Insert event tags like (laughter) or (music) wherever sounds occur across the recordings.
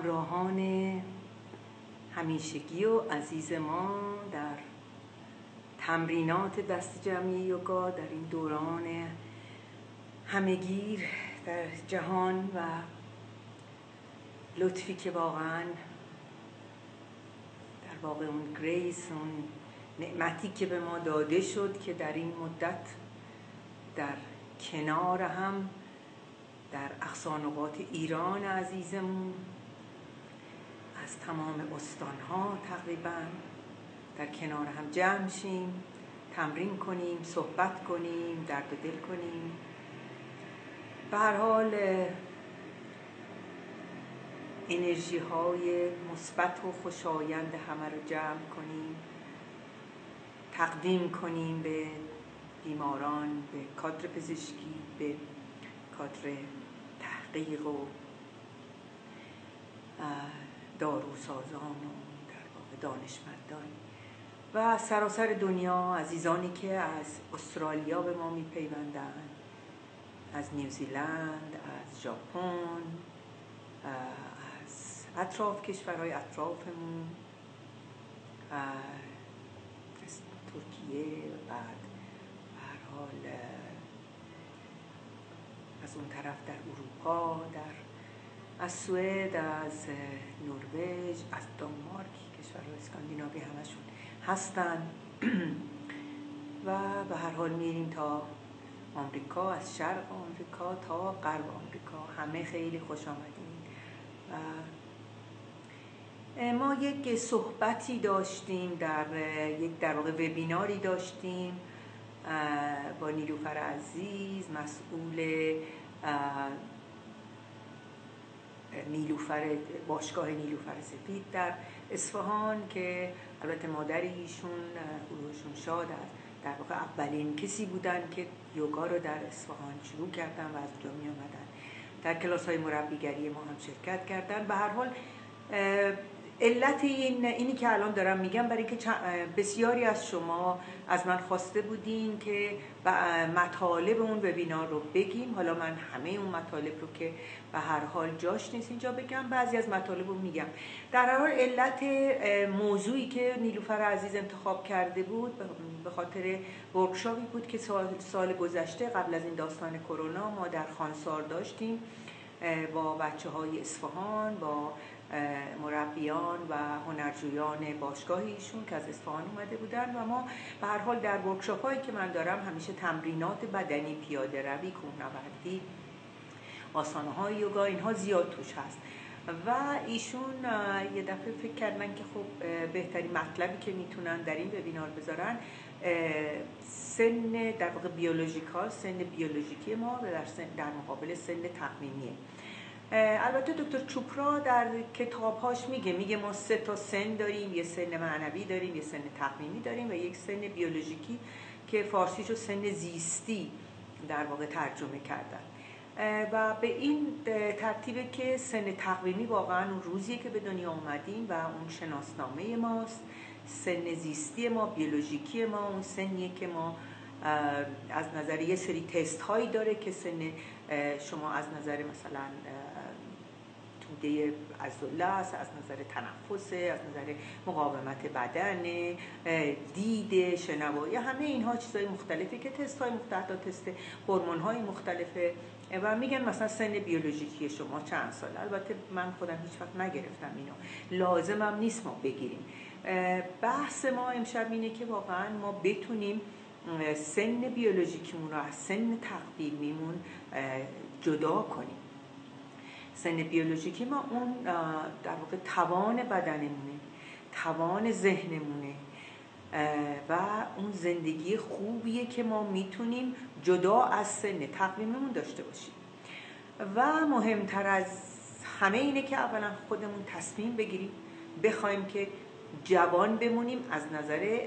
همراهان همیشگی و عزیز ما در تمرینات دست جمعی یوگا در این دوران همگیر در جهان و لطفی که واقعا در واقع اون گریس اون نعمتی که به ما داده شد که در این مدت در کنار هم در اقصانقات ایران عزیزمون از تمام استانها تقریبا. در کنار هم جمع شیم تمرین کنیم صحبت کنیم درد و دل کنیم. به هر حال انرژی های مثبت و خوشایند همه رو جمع کنیم. تقدیم کنیم به بیماران به کادر پزشکی به کادر تحقیق و داروسازان و در واقع دانشمندان. و سراسر دنیا عزیزانی که از استرالیا به ما میپیوندند از نیوزیلند از ژاپن از اطراف کشورهای اطرافمون از ترکیه بعد هر حال از اون طرف در اروپا در از سوئد از نروژ از دانمارک کشور اسکاندیناوی همشون هستن. (clears throat) و به هر حال میریم تا آمریکا از شرق آمریکا تا غرب آمریکا. همه خیلی خوش آمدین. و ما یک صحبتی داشتیم در یک در واقع وبیناری داشتیم. با نیلوفر عزیز مسئول نیلوفر باشگاه نیلوفر سفید در اصفهان که البته مادر ایشون روحشون شاد است. در واقع اولین کسی بودن که یوگا رو در اصفهان شروع کردن و از اونجا می آمدن. در کلاس های مربیگری ما هم شرکت کردن. به هر حال علت این اینی که الان دارم میگم برای که بسیاری از شما از من خواسته بودین که مطالب اون وبینار رو بگیم. حالا من همه اون مطالب رو که به هر حال جاش نیست اینجا بگم بعضی از مطالب رو میگم. در هر حال علت موضوعی که نیلوفر عزیز انتخاب کرده بود به خاطر ورکشاپی بود که سال, سال گذشته قبل از این داستان کرونا ما در خانسار داشتیم با بچه های اصفهان با مربیان و هنرجویان باشگاه ایشون که از اصفهان اومده بودن و ما به هر حال در ورکشاپ هایی که من دارم همیشه تمرینات بدنی پیاده روی کوهنوردی آسانه های یوگا اینها زیاد توش هست. و ایشون یه دفعه فکر کردن که خب بهترین مطلبی که می‌تونن در این وبینار بذارن سن در واقع بیولوژیکال سن بیولوژیکی ما در, در مقابل سن تقویمیه البته دکتر چوپرا در کتابهاش میگه میگه ما سه تا سن داریم یه سن معنوی داریم یه سن تقویمی داریم و یک سن بیولوژیکی که فارسیشو سن زیستی در واقع ترجمه کردن. و به این ترتیبه که سن تقویمی واقعا اون روزیه که به دنیا اومدیم و اون شناسنامه ماست. سن زیستی ما بیولوژیکی ما اون سنیه که ما از نظر یه سری تست هایی داره که سن شما از نظر مثلا توده از است از نظر تنفس از نظر مقاومت بدن دید شنوایی همه اینها چیزهای مختلفی که تست های مختلف تست هورمون های مختلفه. و میگن مثلا سن بیولوژیکی شما چند سال. البته من خودم هیچ وقت نگرفتم اینو. لازمم نیست ما بگیریم. بحث ما امشب اینه که واقعا ما بتونیم سن بیولوژیکیمون رو از سن تقویمیمون جدا کنیم. سن بیولوژیکی ما اون در واقع توان بدنمونه توان ذهنمونه و اون زندگی خوبیه که ما می‌تونیم جدا از سن تقویممون داشته باشیم. و مهمتر از همه اینه که اولا خودمون تصمیم بگیریم بخوایم که جوان بمونیم از نظر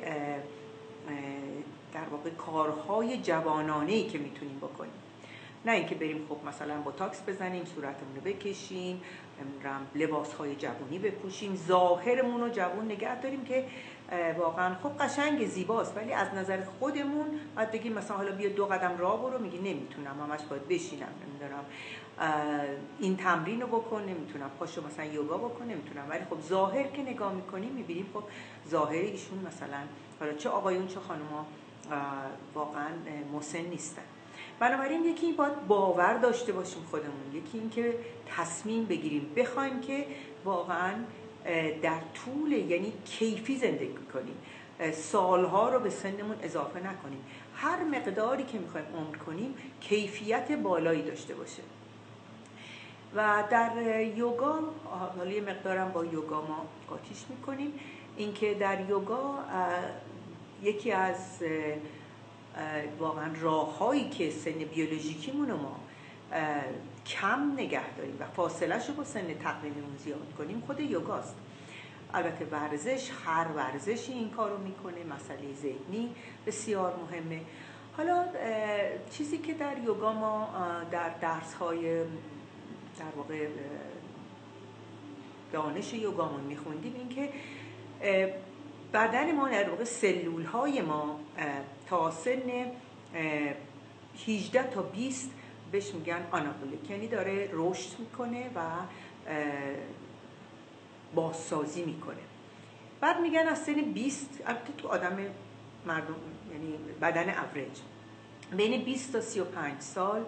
در واقع کارهای جوانانه ای که می‌تونیم بکنیم. نه اینکه بریم خب مثلا با تاکس بزنیم صورتمون رو بکشیم لباس های جوونی بپوشیم. ظاهرمون رو جوون نگه داریم که واقعا خب قشنگ زیباست. ولی از نظر خودمون باید بگیم مثلا حالا بیا دو قدم راه برو میگی نمی‌تونم همش باید بشینم نمی‌دونم. این تمرین رو بکن نمی‌تونم. پاشو مثلا یوگا بکن نمی‌تونم. ولی خب ظاهر که نگاه می‌کنیم می‌بینیم خب ظاهر ایشون مثلا حالا چه آقایون چه خانوما واقعا مسن نیستن. بنابراین یکی باید باور داشته باشیم خودمون. یکی اینکه تصمیم بگیریم بخوایم که واقعا در طول یعنی کیفی زندگی کنیم. سالها رو به سنمون اضافه نکنیم. هر مقداری که می‌خوایم عمر کنیم کیفیت بالایی داشته باشه. و در یوگا حالا یه مقدارم با یوگا ما قاطیش می‌کنیم. اینکه در یوگا یکی از واقعا راههایی که سن بیولوژیکیمون ما کم نگه داریم و فاصله رو با سن تقویمیمون زیاد کنیم خود یوگاست. البته ورزش هر ورزشی این کارو می‌کنه مسئله ذهنی بسیار مهمه. حالا چیزی که در یوگا ما در درس های در واقع دانش یوگامون میخوندیم این که بدن ما در واقع سلول های ما تا سن 18 تا 20 بهش میگن آنابولیک. یعنی داره رشد می‌کنه و بازسازی می‌کنه. بعد میگن از سن 20 البته تو آدم مردم یعنی بدن اوریج بین 20 تا 35 سال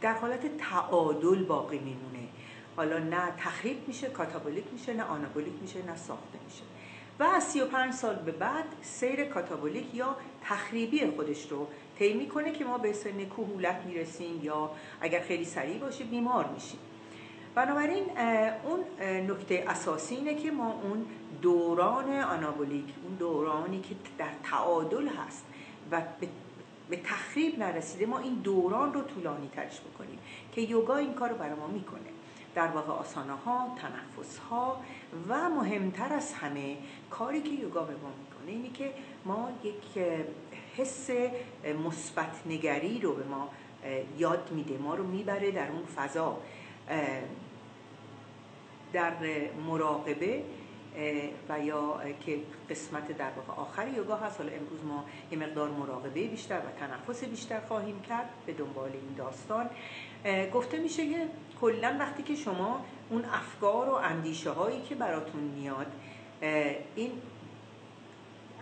در حالت تعادل باقی میمونه. حالا نه تخریب میشه کاتابولیک میشه نه آنابولیک میشه نه ساخته میشه. و از 35 سال به بعد سیر کاتابولیک یا تخریبی خودش رو طی می‌کنه که ما به سن کهولت می‌رسیم یا اگر خیلی سریع باشه بیمار میشیم بنابراین اون نکته اساسی اینه که ما اون دوران آنابولیک اون دورانی که در تعادل هست و به تخریب نرسیده ما این دوران رو طولانی ترش بکنیم که یوگا این کار رو برای ما می‌کنه. در واقع آسانه ها تنفس ها و مهمتر از همه کاری که یوگا به ما می‌کنه اینه که ما یک حس مثبت نگری رو به ما یاد میده ما رو می‌بره در اون فضا. در مراقبه و یا که قسمت در واقع آخر یوگا هست. حالا امروز ما یه مقدار مراقبه بیشتر و تنفس بیشتر خواهیم کرد به دنبال این داستان. گفته میشه که کلا وقتی که شما اون افکار و اندیشه هایی که براتون میاد این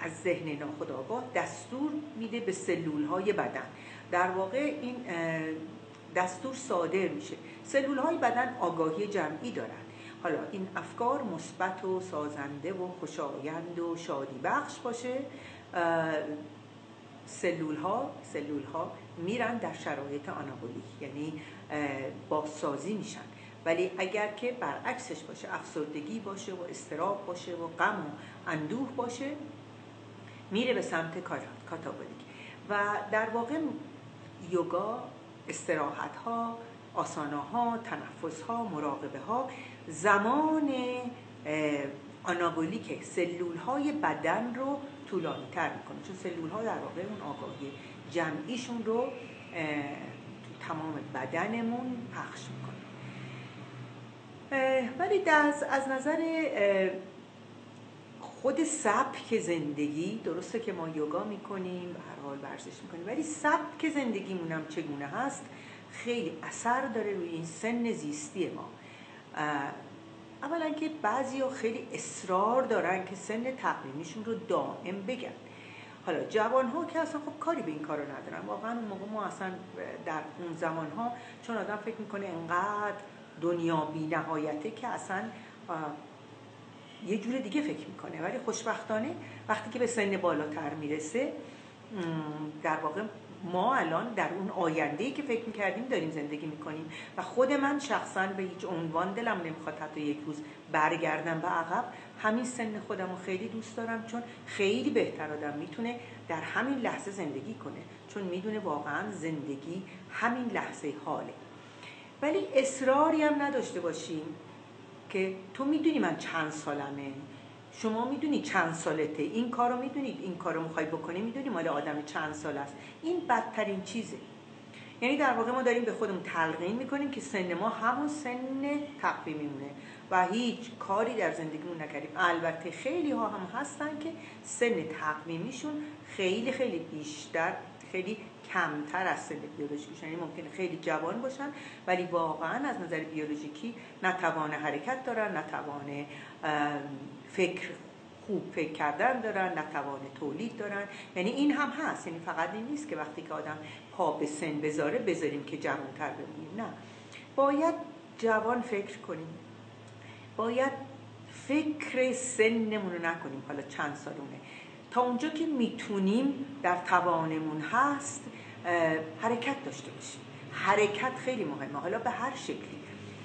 از ذهن ناخودآگاه دستور میده به سلول های بدن. در واقع این دستور صادر میشه. سلول های بدن آگاهی جمعی دارن. حالا این افکار مثبت و سازنده و خوشایند و شادی بخش باشه. سلول ها سلول ها میرن در شرایط آنابولیک یعنی بازسازی میشن. ولی اگر که برعکسش باشه افسردگی باشه و استراب باشه و غم و اندوه باشه میره به سمت کاتابولیک و در واقع یوگا استراحت ها آسانا ها تنفس ها مراقبه ها زمان آنابولیک سلول های بدن رو طولانی تر می‌کنه. چون سلول ها در واقع اون آگاهی جمعیشون رو تمام بدنمون پخش می‌کنه. ولی از نظر خود سبک زندگی درسته که ما یوگا می‌کنیم به هر حال ورزش می‌کنیم ولی سبک زندگیمون هم چگونه هست؟ خیلی اثر داره روی این سن زیستی ما. اولا که بعضی خیلی اصرار دارن که سن تقویمیشون رو دائم بگن. حالا جوان ها که اصلا خب کاری به این کار رو ندارن. واقعا اون موقع ما اصلا در اون زمان ها چون آدم فکر می‌کنه انقدر دنیا بی نهایته که اصلا یه جور دیگه فکر می‌کنه. ولی خوشبختانه وقتی که به سن بالاتر می‌رسه در واقع ما الان در اون آینده که فکر می‌کردیم داریم زندگی می‌کنیم. و خود من شخصا به هیچ عنوان دلم نمی‌خواد حتی یک روز برگردم به عقب. همین سن خودم رو خیلی دوست دارم چون خیلی بهتر آدم می‌تونه در همین لحظه زندگی کنه چون می‌دونه واقعا زندگی همین لحظه حاله. ولی اصراری هم نداشته باشیم که تو می‌دونی من چند سالمه. شما می‌دونی چند سالته. این کارو می‌دونید این کارو می‌خوای بکنی می‌دونی مال آدم چند سال است. این بدترین چیزه. یعنی در واقع ما داریم به خودمون تلقین می‌کنیم که سن ما همون سن تقویمیمونه. و هیچ کاری در زندگیمون نکردیم. البته خیلی ها هم هستن که سن تقویمیشون خیلی خیلی بیشتر خیلی کمتر از سن بیولوژیکیشون. یعنی ممکنه خیلی جوان باشن ولی واقعا از نظر بیولوژیکی نتوان حرکت دارن نتوان فکر خوب فکر کردن دارن نتوان تولید دارن. یعنی این هم هست. یعنی فقط این نیست که وقتی که آدم پا به سن بذاره بذاریم که جوانتر بمونیم. نه. باید جوان فکر کنیم. باید فکر سنمون رو نکنیم حالا چند سالونه. تا اونجا که می‌تونیم در توانمون هست حرکت داشته باشیم. حرکت خیلی مهمه. حالا به هر شکلی.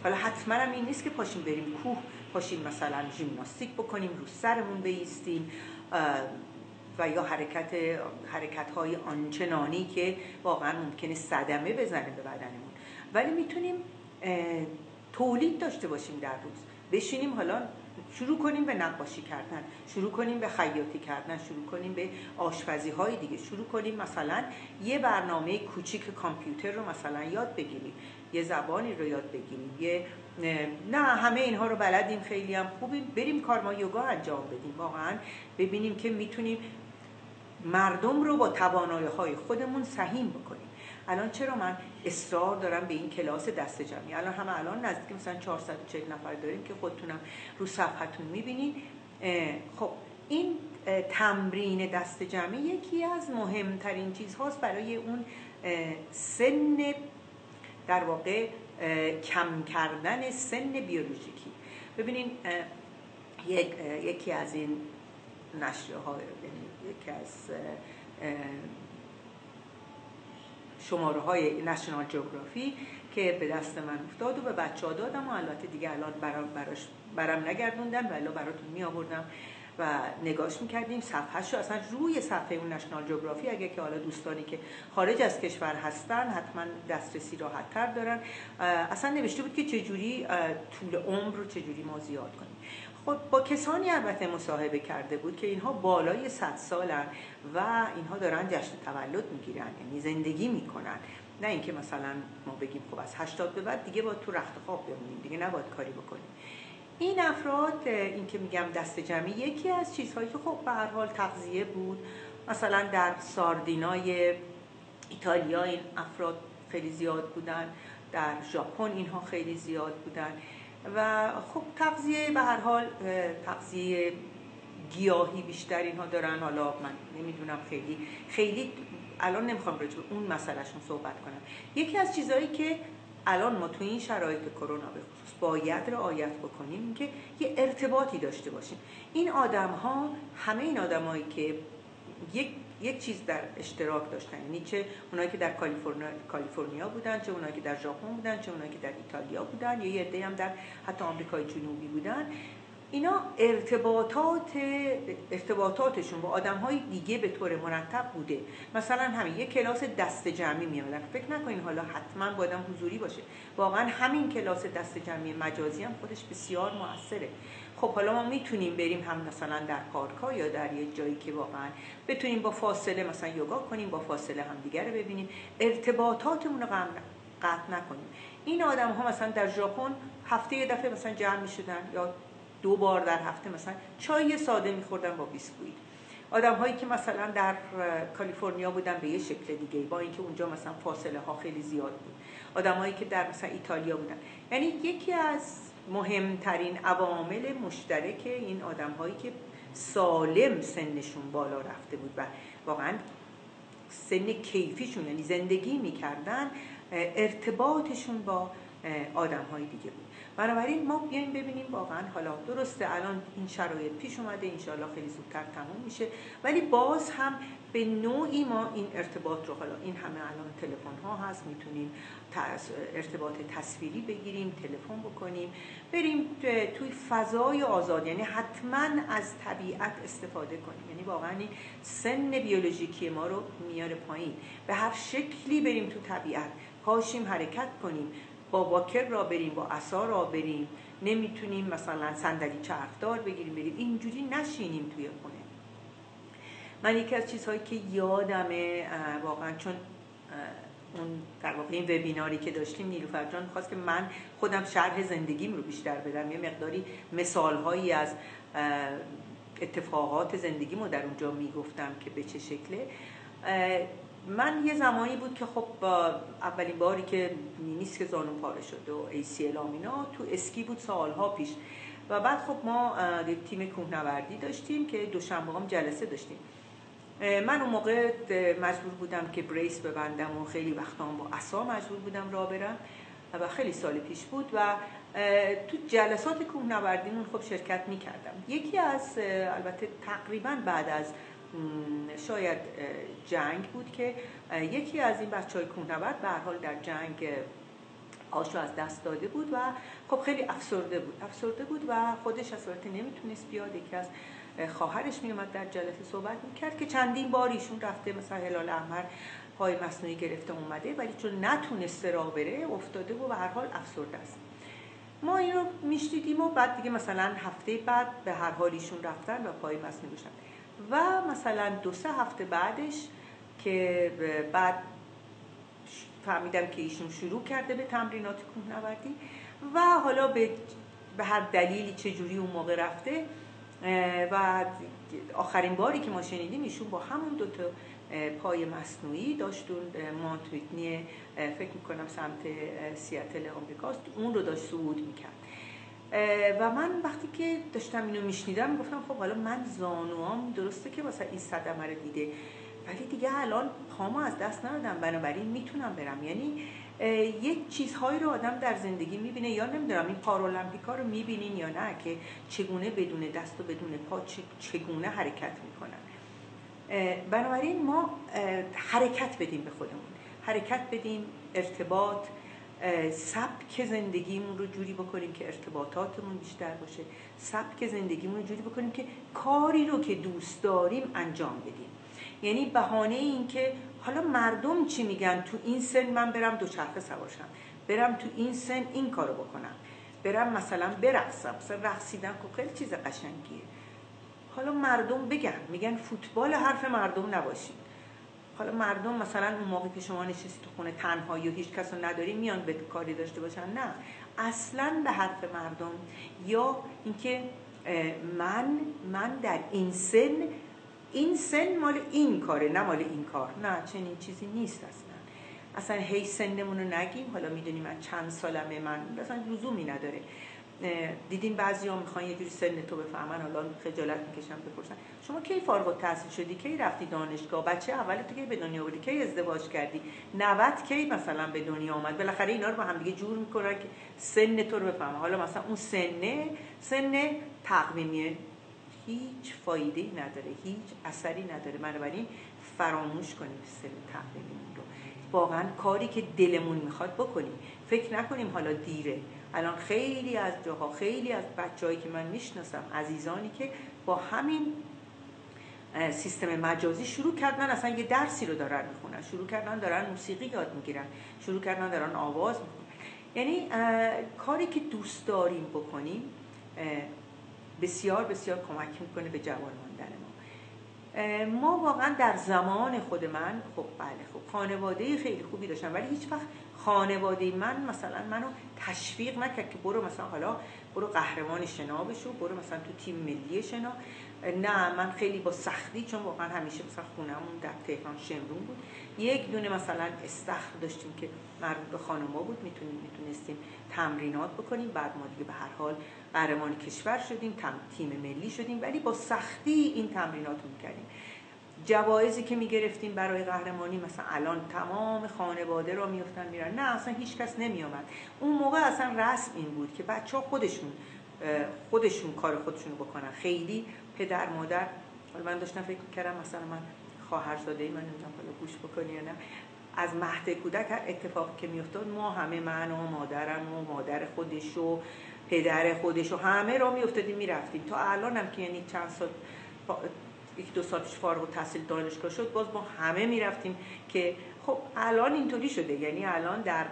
حالا حتما هم این نیست که پاشیم بریم کوه پاشیم مثلا ژیمناستیک بکنیم رو سرمون بیستیم و یا حرکت حرکت های آنچنانی که واقعا ممکنه صدمه بزنه به بدنمون. ولی می‌تونیم تولید داشته باشیم در روز. بشینیم حالا شروع کنیم به نقاشی کردن شروع کنیم به خیاطی کردن شروع کنیم به آشپزی های دیگه شروع کنیم مثلا یه برنامه کوچیک کامپیوتر رو مثلا یاد بگیریم یه زبانی رو یاد بگیریم یه نه همه اینها رو بلدیم خیلی هم خوبیم بریم کارما یوگا انجام بدیم. واقعا ببینیم که می‌تونیم مردم رو با توانایی های خودمون سهیم بکنیم. الان چرا من اصرار دارم به این کلاس دست جمعی؟ الان همه الان نزدیک مثلا 440 نفر داریم که خودتونم رو صفحتون می‌بینین. خب این تمرین دست جمعی یکی از مهمترین چیزهاست برای اون سن در واقع کم کردن سن بیولوژیکی. ببینین یک، یکی از این نشریه ها یعنی یکی از شماره های نشنال جغرافی که به دست من افتاد و به بچه ها دادم و البته دیگه الان برام براش برام نگردوندم و براتون می آوردم و نگاش می‌کردیم. صفحه شو اصلا روی صفحه اون نشنال جغرافی اگه که حالا دوستانی که خارج از کشور هستن حتما دسترسی راحت تر دارن اصلا نوشته بود که چجوری طول عمر رو چجوری ما زیاد کنیم. خب با کسانی البته مصاحبه کرده بود که اینها بالای 100 سالن و اینها دارن جشن تولد می‌گیرن یعنی زندگی می‌کنن. نه اینکه مثلا ما بگیم خب از 80 به بعد دیگه با تو رخت خواب بمونیم دیگه نباید کاری بکنیم. این افراد این که میگم دست جمعی یکی از چیزهایی که خب به هر حال تغذیه بود مثلا در ساردینای ایتالیا این افراد خیلی زیاد بودن در ژاپن اینها خیلی زیاد بودن. و خب تغذیه به هر حال تغذیه گیاهی بیشتر اینها دارن. حالا من نمی‌دونم خیلی خیلی الان نمی‌خوام راجع به اون مسئلهشون صحبت کنم. یکی از چیزهایی که الان ما تو این شرایط کرونا به خصوص باید رعایت بکنیم که یه ارتباطی داشته باشیم. این آدم ها همه این آدمایی که یک یک چیز در اشتراک داشتن یعنی چه اونایی که در کالیفرنیا بودن چه اونایی که در ژاپن بودن چه اونایی که در ایتالیا بودن یا یه هم در حتی آمریکای جنوبی بودن. اینا ارتباطات ارتباطاتشون با آدم های دیگه به طور مرتب بوده. مثلا همین یه کلاس دست جمعی میامدن فکر نکنین حالا حتما با آدم حضوری باشه. واقعا همین کلاس دست جمعی مجازی هم خودش بسیار موثره. خب حالا ما می‌تونیم بریم هم مثلا در پارک یا در یه جایی که واقعا بتونیم با فاصله مثلا یوگا کنیم با فاصله هم دیگر رو ببینیم. ارتباطاتمون رو قطع نکنیم. این آدم ها مثلا در ژاپن هفته یه دفعه مثلا جمع می‌شدن یا دو بار در هفته مثلا چای ساده میخوردن با بیسکویت. آدم هایی که مثلا در کالیفرنیا بودن به یه شکل دیگه با اینکه اونجا مثلا فاصله ها خیلی زیاد بود. آدم هایی که در مثلا ایتالیا بودن. یعنی یکی از مهمترین عوامل مشترک این آدم هایی که سالم سنشون بالا رفته بود و واقعا سن کیفیشون یعنی زندگی می‌کردن ارتباطشون با آدم های دیگه بود. بنابراین ما بیایم ببینیم واقعا حالا درسته الان این شرایط پیش اومده انشاءالله خیلی زودتر تموم میشه. ولی باز هم به نوعی ما این ارتباط رو حالا این همه الان تلفن ها هست می‌تونیم ارتباط تصویری بگیریم تلفن بکنیم بریم توی فضای آزاد یعنی حتما از طبیعت استفاده کنیم. یعنی واقعا این سن بیولوژیکی ما رو میاره پایین. به هر شکلی بریم تو طبیعت پاشیم حرکت کنیم. با واکر را بریم با اصا را بریم. نمی‌تونیم مثلا صندلی چرخدار بگیریم بریم. اینجوری نشینیم توی خونه. من یکی از چیزهایی که یادمه واقعا چون اون در واقع این وبیناری که داشتیم نیلوفر جان خواست که من خودم شرح زندگیم رو بیشتر بدم. یه مقداری مثال هایی از اتفاقات زندگیمو در اونجا می‌گفتم که به چه شکله. من یه زمانی بود که خب اولین باری که نیست که زانون پاره شد و ACL آمینا تو اسکی بود سالها پیش. و بعد خب ما تیم کوهنوردی داشتیم که دوشنبه هم جلسه داشتیم. من اون موقع مجبور بودم که بریس ببندم و خیلی وقتا با اصا مجبور بودم را برم. و خیلی سال پیش بود و تو جلسات کوهنوردیمون خب شرکت می‌کردم. یکی از البته تقریبا بعد از شاید جنگ بود که یکی از این بچه های کوهنورد به حال در جنگ آشو از دست داده بود و خب خیلی افسرده بود. افسرده بود و خودش از نمی‌تونست بیاد. یکی از خواهرش میومد در جلسه صحبت می‌کرد که چندین بار ایشون رفته مثلا هلال احمر پای مصنوعی گرفته اومده ولی چون نتونسته راه بره افتاده و به هر حال افسرده است. ما این رو میشنیدیم و بعد دیگه مثلا هفته بعد به هر حال ایشون رفتن و پای مصنوعی بشن و مثلا دو سه هفته بعدش که بعد فهمیدم که ایشون شروع کرده به تمرینات کوهنوردی و حالا به به هر دلیلی چجوری اون موقع رفته و آخرین باری که ما شنیدیم ایشون با همون دوتا پای مصنوعی داشتون مانتویتنی فکر می‌کنم سمت سیاتل آمریکاست اون رو داشت صعود می‌کرد. و من وقتی که داشتم اینو میشنیدم گفتم خب حالا من زانوام درسته که واسه این صدمه رو دیده ولی دیگه الان پامو از دست ندادم. بنابراین می‌تونم برم. یعنی یک چیزهایی رو آدم در زندگی می‌بینه یا نمی‌دونم این پارالمپیکا رو می‌بینین یا نه که چگونه بدون دست و بدون پا چگونه حرکت می‌کنن. بنابراین ما حرکت بدیم به خودمون. حرکت بدیم ارتباط سبک زندگیمون رو جوری بکنیم که ارتباطاتمون بیشتر باشه. سبک زندگیمون رو جوری بکنیم که کاری رو که دوست داریم انجام بدیم. یعنی بهانه این که حالا مردم چی میگن؟ تو این سن من برم دوچرخه سوارشم برم تو این سن این کارو بکنم. برم مثلا برقصم. مثلا رقصیدن که خیلی چیز قشنگیه. حالا مردم بگن. میگن فوتبال حرف مردم نباشید حالا مردم مثلا اون موقع که شما نشستی تو خونه تنهایی و هیچ کس رو نداری میان به کاری داشته باشن؟ نه. اصلا به حرف مردم یا اینکه من من در این سن این سن مال این کاره نه مال این کار. نه چنین چیزی نیست اصلا. اصلا هی سنمون رو نگیم. حالا می‌دونیم من چند سالمه من اصلا لزومی نداره. دیدین بعضی ها می‌خوان یه جوری سن تو بفهمن حالا خجالت می‌کشن بپرسن. شما کی فارغ التحصیل شدی؟ کی رفتی دانشگاه؟ بچه اول تو کی به دنیا آوردی کی ازدواج کردی؟ 90 کی مثلا به دنیا آمد؟ بالاخره اینا رو با هم دیگه جور می‌کنن که سن تو رو بفهمن. حالا مثلا اون سنه سن تقویمیه. هیچ فایده نداره هیچ اثری نداره. بنابراین فراموش کنیم سن تقویمیمون رو. واقعا کاری که دلمون می‌خواد بکنیم. فکر نکنیم حالا دیره. الان خیلی از جاها خیلی از بچههایی که من می‌شناسم عزیزانی که با همین سیستم مجازی شروع کردن اصلا یه درسی رو دارن می‌خونن. شروع کردن دارن موسیقی یاد می‌گیرن. شروع کردن دارن آواز می‌خونن. یعنی کاری که دوست داریم بکنیم بسیار بسیار کمک می‌کنه به جوان ماندن ما. ما واقعا در زمان خود من خب بله خب خانواده خیلی خوبی داشتم ولی هیچ وقت خانواده من مثلا منو تشویق نکرد که برو مثلا حالا برو قهرمان شنا بشو برو مثلا تو تیم ملی شنا. نه من خیلی با سختی چون واقعا همیشه مثلا خونمون در تهران شمرون بود. یک دونه مثلا استخر داشتیم که مربوط به خانوما بود. می‌تونیم می‌تونستیم تمرینات بکنیم. بعد ما دیگه به هر حال قهرمان کشور شدیم تیم ملی شدیم. ولی با سختی این تمرینات رو می‌کردیم. جوایزی که می‌گرفتیم برای قهرمانی مثلا الان تمام خانواده را میفتن میرن. نه اصلا هیچ کس نمیامد اون موقع اصلا رسم این بود که بچه ها خودشون خودشون کار خودشون بکنن. خیلی پدر مادر حالا من داشتم فکر کردم مثلا من خواهرزاده ای من نمی‌دونم حالا گوش بکنی یا نه. از مهد کودک اتفاق که میافتاد ما همه من و مادرم و مادر خودش و پدر خودش و همه را میافتادیم می‌رفتیم. تا الان هم که یعنی چند سال یک دو سالش فارغ و تحصیل دانشگاه شد باز ما همه می‌رفتیم که خب الان اینطوری شده یعنی الان در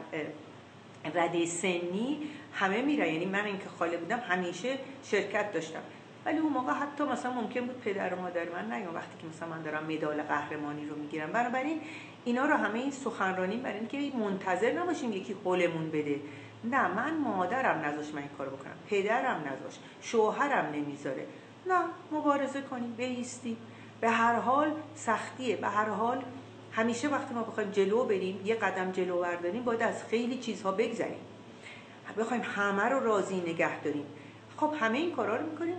رده سنی همه میرن یعنی من اینکه خاله بودم همیشه شرکت داشتم. ولی اون موقع حتی مثلا ممکن بود پدر و مادر من نیام وقتی که مثلا من دارم مدال قهرمانی رو می‌گیرم. بنابراین اینا رو همه این سخنرانی برای اینکه منتظر نباشیم یکی قولمون بده. نه من مادرم نذاش من این کارو بکنم پدرم نذاش شوهرم نمی‌ذاره. نه مبارزه کنیم بیستیم به هر حال سختیه. به هر حال همیشه وقتی ما بخوایم جلو بریم یه قدم جلو برداریم باید از خیلی چیزها بگذریم. بخوایم همه رو راضی نگه داریم. خب همه این کارا رو می‌کنیم.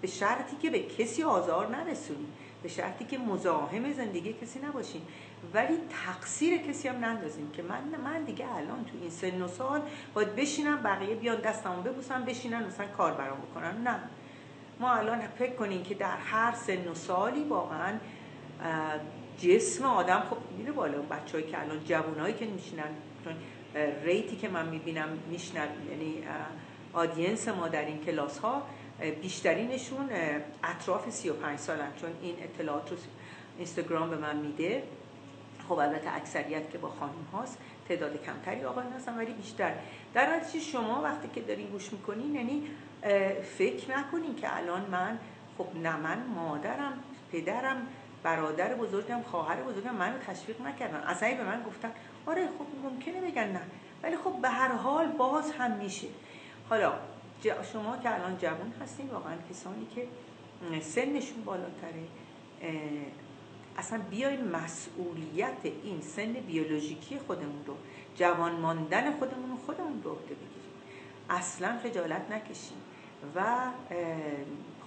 به شرطی که به کسی آزار نرسونیم. به شرطی که مزاحم زندگی کسی نباشیم. ولی تقصیر کسی هم نندازیم که من من دیگه الان تو این سن و سال باید بشینم بقیه بیان دستمو ببوسم بشینن مثلا کار برام بکنن نه. ما الان فکر کنیم که در هر سن و سالی واقعا جسم آدم خب میره بالا. بچه‌ای که الان جوانایی که میشینن ریتی که من می‌بینم میشنن یعنی آدینس ما در این کلاس ها بیشترینشون اطراف 35 سالن. چون این اطلاعات رو اینستاگرام به من میده. خب البته اکثریت که با خانم هاست تعداد کمتری آقایون هستن ولی بیشتر. در نتیجه شما وقتی که دارین گوش می‌کنین یعنی فکر نکنین که الان من خب نه من مادرم پدرم برادر بزرگم خواهر بزرگم منو تشویق نکردن. اصلا به من گفتن آره خب ممکنه بگن نه. ولی خب به هر حال باز هم میشه. حالا شما که الان جوان هستین واقعا کسانی که سنشون بالاتره اصلا بیاین مسئولیت این سن بیولوژیکی خودمون رو جوان ماندن خودمون رو خودمون رو عهده بگیریم. اصلا خجالت نکشیم و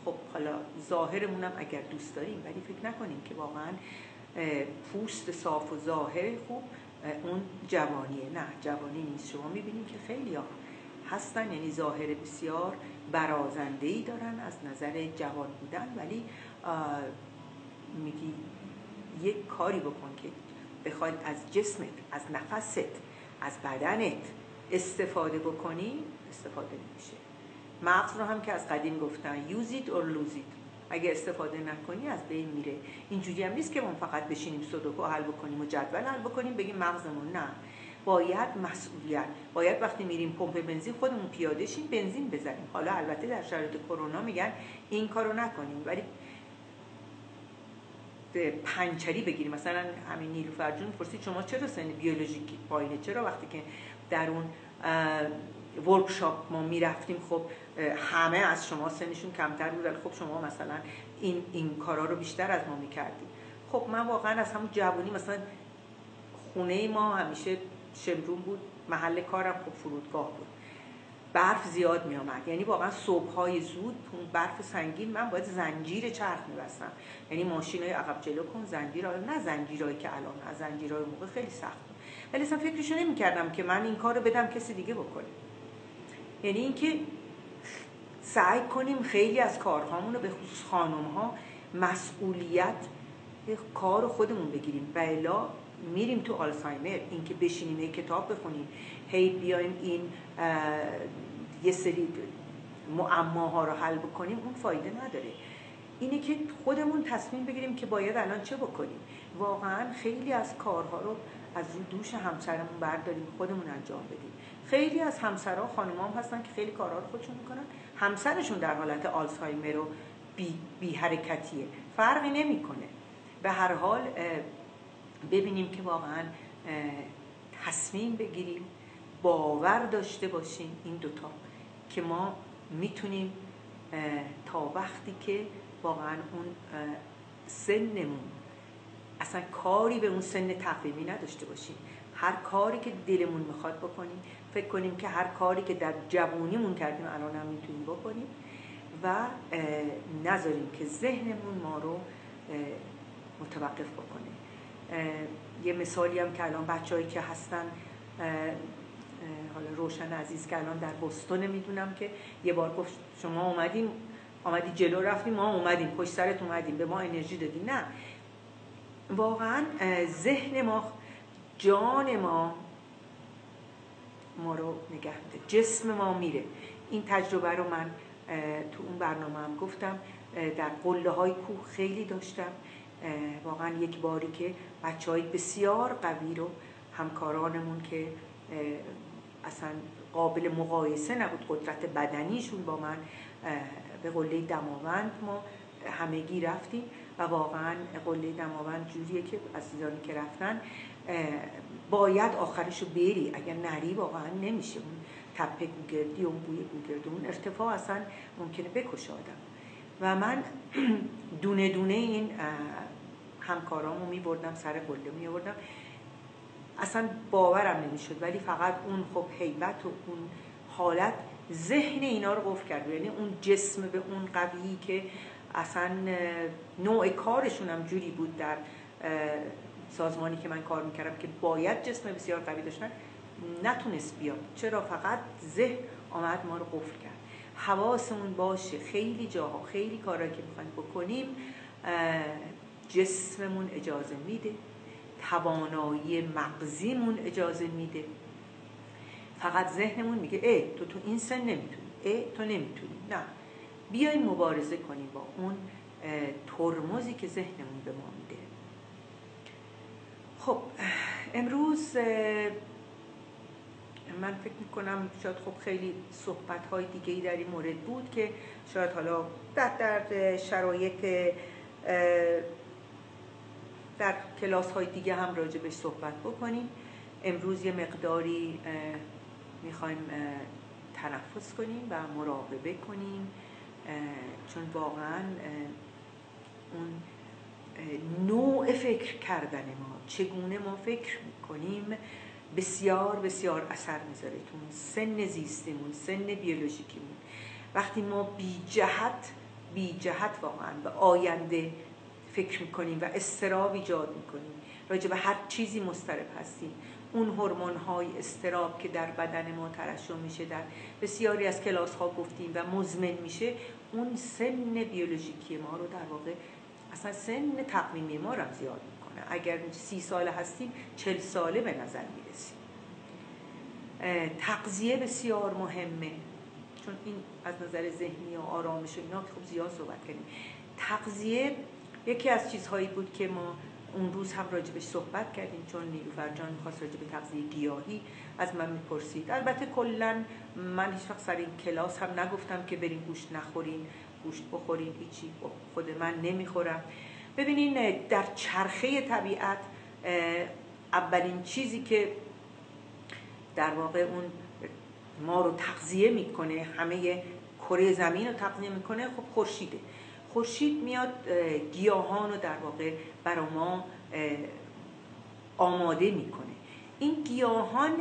خب حالا ظاهرمون هم اگر دوست داریم ولی فکر نکنیم که واقعا پوست صاف و ظاهر خوب اون جوانیه. نه جوانی نیست. شما می‌بینیم که خیلی ها هستن یعنی ظاهر بسیار برازنده ای دارن از نظر جوان بودن. ولی میگی یک کاری بکن که بخواید از جسمت از نفست از بدنت استفاده بکنی استفاده نمیشه مغز رو هم که از قدیم گفتن or lose it. اگه استفاده نکنی از بین میره. اینجوری هم نیست که ما فقط بشینیم سودوکو حل بکنیم و جدول حل بکنیم بگیم مغزمون نه. باید مسئولیت. باید وقتی میریم پمپ بنزین خودمون پیاده شیم بنزین بزنیم. حالا البته در شرایط کرونا میگن این کارو نکنیم. ولی پنچری بگیریم. مثلا همین نیلوفر جون پرسید شما چرا سن بیولوژیکی پایینه؟ چرا وقتی که در اون ورکشاپ ما می‌رفتیم خب همه از شما سنشون کمتر بود ولی خب شما مثلا این این کارا رو بیشتر از ما می‌کردیم خب من واقعا از همون جوانی مثلا خونه ما همیشه شمرون بود محل کارم خب فرودگاه بود. برف زیاد می آمد یعنی واقعا صبح های زود اون برف سنگین من باید زنجیر چرخ میبستم. یعنی ماشین های عقب جلو کن زنجیر نه زنجیرهایی که الان از زنجیرهای موقع خیلی سخت بود. ولی اصلا فکرشو نمی کردم که من این کار رو بدم کسی دیگه بکنه. یعنی اینکه سعی کنیم خیلی از کارهامون رو به خصوص خانم ها مسئولیت کار خودمون بگیریم. و الا میریم تو آلزایمر اینکه بشینیم کتاب بخونیم هی بیایم این یه سری معماها رو حل بکنیم اون فایده نداره. اینه که خودمون تصمیم بگیریم که باید الان چه بکنیم. واقعا خیلی از کارها رو از رو دوش همسرمون برداریم خودمون انجام بدیم. خیلی از همسرها خانم هم هستن که خیلی کارها رو خودشون می‌کنن. همسرشون در حالت آلزایمر و بی, بی حرکتیه فرقی نمی‌کنه. به هر حال ببینیم که واقعا تصمیم بگیریم باور داشته باشیم این دوتا که ما می‌تونیم تا وقتی که واقعا اون سنمون اصلا کاری به اون سن تقویمی نداشته باشیم. هر کاری که دلمون می‌خواد بکنیم فکر کنیم که هر کاری که در جوونیمون کردیم الان هم می‌تونیم بکنیم و نذاریم که ذهنمون ما رو متوقف بکنه. یه مثالی هم که الان بچههایی که هستن حالا روشن عزیز که الان در بستون می‌دونم که یه بار گفت شما اومدیم آمدی جلو رفتیم ما اومدیم پشت سرت اومدیم به ما انرژی دادی. نه. واقعا ذهن ما جان ما ما رو نگه جسم ما میره. این تجربه رو من تو اون برنامه هم گفتم. در قله های کوه خیلی داشتم. واقعا یک باری که بچه های بسیار قوی رو همکارانمون که اصلا قابل مقایسه نبود قدرت بدنیشون با من به قله دماوند ما همگی رفتیم. و واقعا قله دماوند جوریه که عزیزانی که رفتن باید آخرشو بری. اگر نری واقعا نمیشه. اون تپه گوگردی اون بوی گوگردی اون ارتفاع اصلا ممکنه بکشادم و من (clears throat) دونه دونه این همکارامو می بردم سر قله می بردم اصلا باورم نمی‌شد. ولی فقط اون خب حیبت و اون حالت ذهن اینا رو قفل کرد. یعنی اون جسم به اون قوی که اصلا نوع کارشون هم جوری بود در سازمانی که من کار می‌کردم که باید جسم بسیار قوی داشتن نتونست بیاد. چرا؟ فقط ذهن آمد ما رو قفل کرد. حواسمون باشه. خیلی جاها خیلی کارهایی که می‌خوایم بکنیم جسممون اجازه میده. توانایی مغزیمون اجازه میده. فقط ذهنمون میگه ای تو تو این سن نمی‌تونی. ای تو نمی‌تونی. نه. بیایم مبارزه کنیم با اون ترمزی که ذهنمون به ما خب امروز من فکر می‌کنم شاید خب خیلی صحبت های دیگه ای در این مورد بود که شاید حالا در, در شرایط در کلاس های دیگه هم راجع بهش صحبت بکنیم. امروز یه مقداری می‌خوایم تنفس کنیم و مراقبه کنیم چون واقعا اون نوع فکر کردن ما چگونه ما فکر می‌کنیم بسیار بسیار اثر می‌ذاره تو سن زیستمون سن بیولوژیکیمون. وقتی ما بی جهت بی جهت واقعا به آینده فکر می‌کنیم و استراب ایجاد می‌کنیم راجع به هر چیزی مسترب هستیم. اون هورمون های استراب که در بدن ما ترشح میشه در بسیاری از کلاس ها گفتیم و مزمن میشه اون سن بیولوژیکی ما رو در واقع اصلا سن تقویمی ما رو زیاد می‌کنه اگر سی ساله هستیم چل ساله به نظر می‌رسیم. تقضیه بسیار مهمه. چون این از نظر ذهنی و آرامش و اینا خب زیاد صحبت کردیم. تقضیه یکی از چیزهایی بود که ما اون روز هم راجبش صحبت کردیم چون نیلوفر جان می‌خواست راجب تغذیه گیاهی از من می‌پرسید. البته کلا من هیچ وقت سر این کلاس هم نگفتم که بریم گوشت نخورین گوشت بخورین هیچی خود من نمی‌خورم. ببینین در چرخه طبیعت اولین چیزی که در واقع اون ما رو تغذیه می‌کنه همه کره زمین رو تغذیه می‌کنه خب خورشیده. خورشید میاد گیاهان رو در واقع برا ما آماده می‌کنه. این گیاهان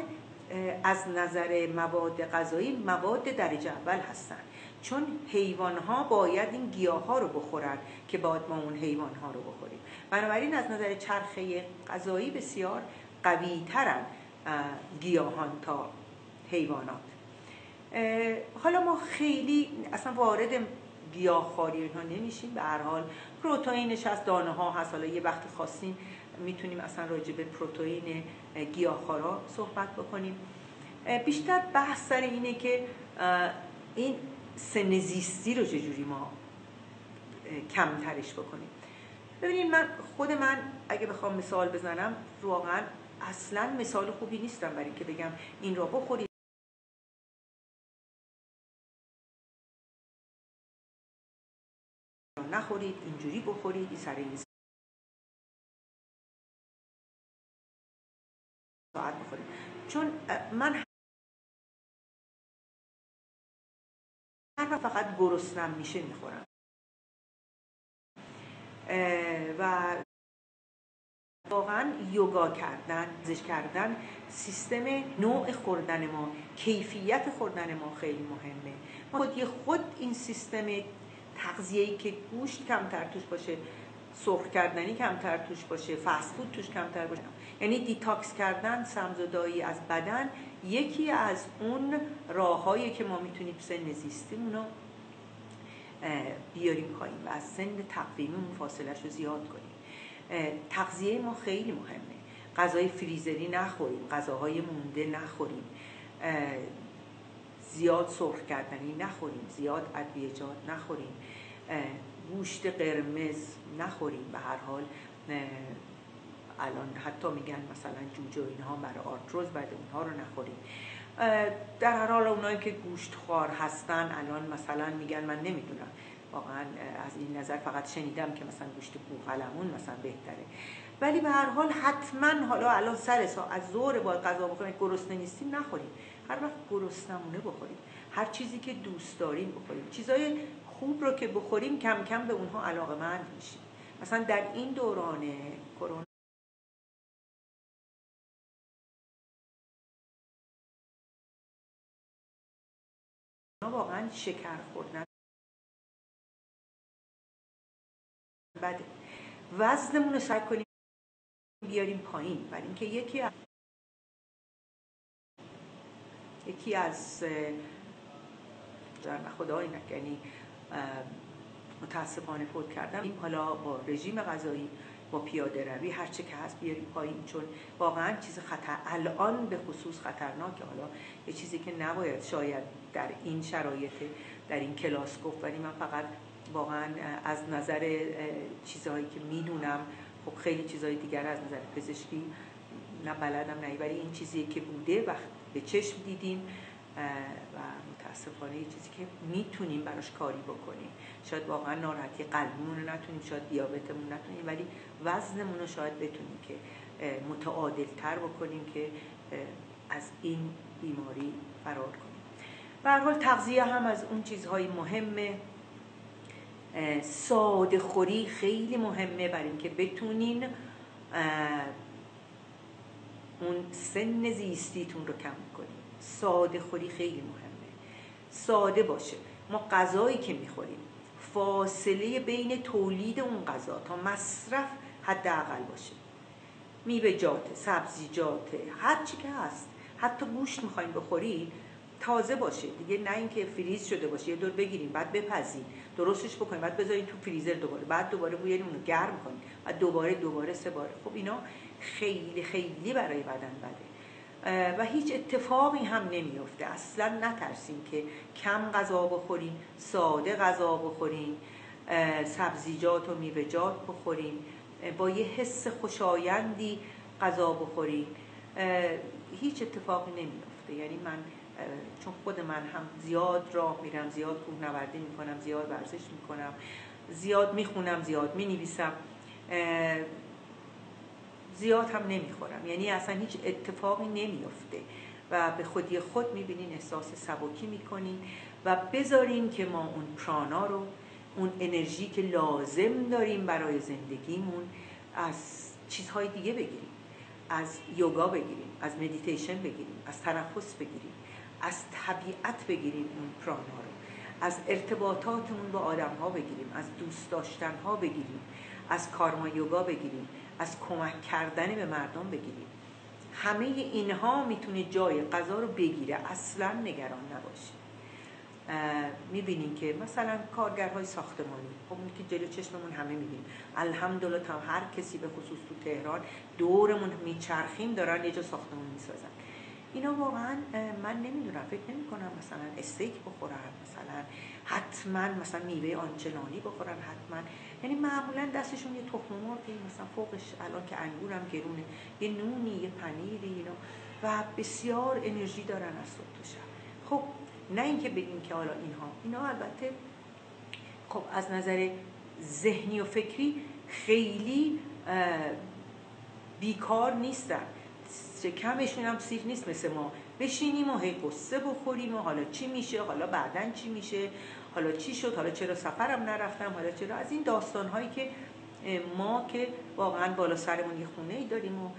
از نظر مواد غذایی مواد درجه اول هستن. چون حیوان ها باید این گیاه ها رو بخورن که باید ما اون حیوان ها رو بخوریم. بنابراین از نظر چرخه غذایی بسیار قوی ترن گیاهان تا حیوانات. حالا ما خیلی اصلا وارد گیاهخواری اینها نمیشیم. به هر حال پروتئینش از دانه ها هست. حالا یه وقت خواستیم می‌تونیم اصلا راجع به پروتئین گیاهخوارا صحبت بکنیم. بیشتر بحث سر اینه که این سن زیستی رو چجوری ما کمترش بکنیم. ببینید من خود من اگه بخوام مثال بزنم واقعا اصلا مثال خوبی نیستم برای که بگم این را بخورید. نخورید اینجوری بخورید این سر این ساعت بخورید. چون من هر فقط گرسنم میشه می‌خورم. و واقعا یوگا کردن زش کردن سیستم نوع خوردن ما کیفیت خوردن ما خیلی مهمه. خود خود این سیستم تغذیه‌ای که گوشت کمتر توش باشه سرخ کردنی کمتر توش باشه فست فود توش کمتر باشه. یعنی detox کردن سمزدایی از بدن یکی از اون راههایی که ما می‌تونیم سن زیستیمون رو بیاریم پایین و از سن تقویممون فاصلش رو زیاد کنیم. تغذیه ما خیلی مهمه. غذای فریزری نخوریم غذاهای مونده نخوریم. زیاد سرخ کردنی نخوریم زیاد ادویجات نخوریم. گوشت قرمز نخوریم به هر حال. الان حتی میگن مثلا جوجه و اینها برای آرتروز بعد اونها رو نخوریم. در هر حال اونایی که گوشت خار هستن الان مثلا میگن من نمی‌دونم. واقعا از این نظر فقط شنیدم که مثلا گوشت بوغلمون مثلا بهتره. ولی به هر حال حتما حالا الان سر سا از زور باید غذا بخوریم گرسنه نیستیم نخوریم. هر وقت گرسنمونه بخوریم. هر چیزی که دوست داریم بخوریم. چیزای خوب رو که بخوریم کم کم به اونها علاقه مند میشیم. مثلا در این دوران کرونا واقعا شکر خوردن. بده وزنمون رو سعی کنیم بیاریم پایین. برای اینکه یکی از یکی از در خدای نکنی متاسفانه فوت کردم. این حالا با رژیم غذایی با پیاده روی هر چه که هست بیاریم پایین چون واقعا چیز خطر الان به خصوص خطرناکه حالا یه چیزی که نباید شاید در این شرایط در این کلاس گفت ولی من فقط واقعا از نظر چیزهایی که می‌دونم خب خیلی چیزهای دیگر از نظر پزشکی نه بلدم نه ولی این چیزی که بوده و به چشم دیدیم و متاسفانه یه چیزی که می‌تونیم براش کاری بکنیم. شاید واقعا ناراحتی قلبیمون رو نتونیم شاید دیابتمون نتونیم ولی وزنمون رو شاید بتونیم که متعادل تر بکنیم که از این بیماری فرار کنیم. به حال تغذیه هم از اون چیزهای مهمه. ساده خوری خیلی مهمه برای اینکه بتونین اون سن زیستیتون رو کم کنید ساده خوری خیلی مهمه. ساده باشه. ما غذایی که می‌خوریم فاصله بین تولید اون غذا تا مصرف حداقل باشه. میوه‌جات سبزیجات هر چی که هست. حتی گوشت می‌خواین بخورید تازه باشه. دیگه نه اینکه فریز شده باشه. یه دور بگیریم بعد بپزین. درستش بکنیم بعد بذارین تو فریزر دوباره. بعد دوباره بوی اون گرم کنیم بعد دوباره دوباره سه بار. خب اینا خیلی خیلی برای بدن بده. و هیچ اتفاقی هم نمیفته اصلا نترسیم که کم غذا بخوریم ساده غذا بخوریم سبزیجات و میوه‌جات بخوریم با یه حس خوشایندی غذا بخوریم هیچ اتفاقی نمیفته یعنی من چون خود من هم زیاد راه میرم زیاد کوهنوردی می‌کنم زیاد ورزش می‌کنم زیاد می‌خونم زیاد می‌نویسم زیاد هم نمی‌خورم. یعنی اصلا هیچ اتفاقی نمیفته و به خودی خود می‌بینین احساس سبکی می‌کنین. و بذارین که ما اون پرانا رو اون انرژی که لازم داریم برای زندگیمون از چیزهای دیگه بگیریم. از یوگا بگیریم از مدیتیشن بگیریم از تنفس بگیریم از طبیعت بگیریم اون پرانا رو. از ارتباطاتمون با آدم ها بگیریم از دوست داشتن ها بگیریم از کارما یوگا بگیریم. از کمک کردن به مردم بگیریم همه اینها می‌تونه جای غذا رو بگیره. اصلا نگران نباشید. می‌بینین که مثلا کارگرهای ساختمانی خب که جلو چشممون همه می‌بینیم. الحمدلله تا هر کسی به خصوص تو تهران دورمون میچرخیم دارن یه جا ساختمون می‌سازن. اینا واقعا من نمی‌دونم فکر نمی کنم مثلا استیک بخورن مثلا حتما مثلا میوه آنچنانی بخورن حتما. یعنی معمولا دستشون یه تخم مرغی مثلا فوقش الان که انگورم گرونه یه نونی یه پنیری اینا. و بسیار انرژی دارن از صبح تا شب. خب نه اینکه بگیم که حالا اینها. اینا البته خب از نظر ذهنی و فکری خیلی بیکار نیستن. کمشون هم سیر نیست مثل ما. بشینیم و هی قصه بخوریم و حالا چی میشه؟ حالا بعدا چی میشه؟ حالا چی شد؟ حالا چرا سفرم نرفتم؟ حالا چرا؟ از این داستان هایی که ما که واقعا بالا سرمون یه خونه ای داریم و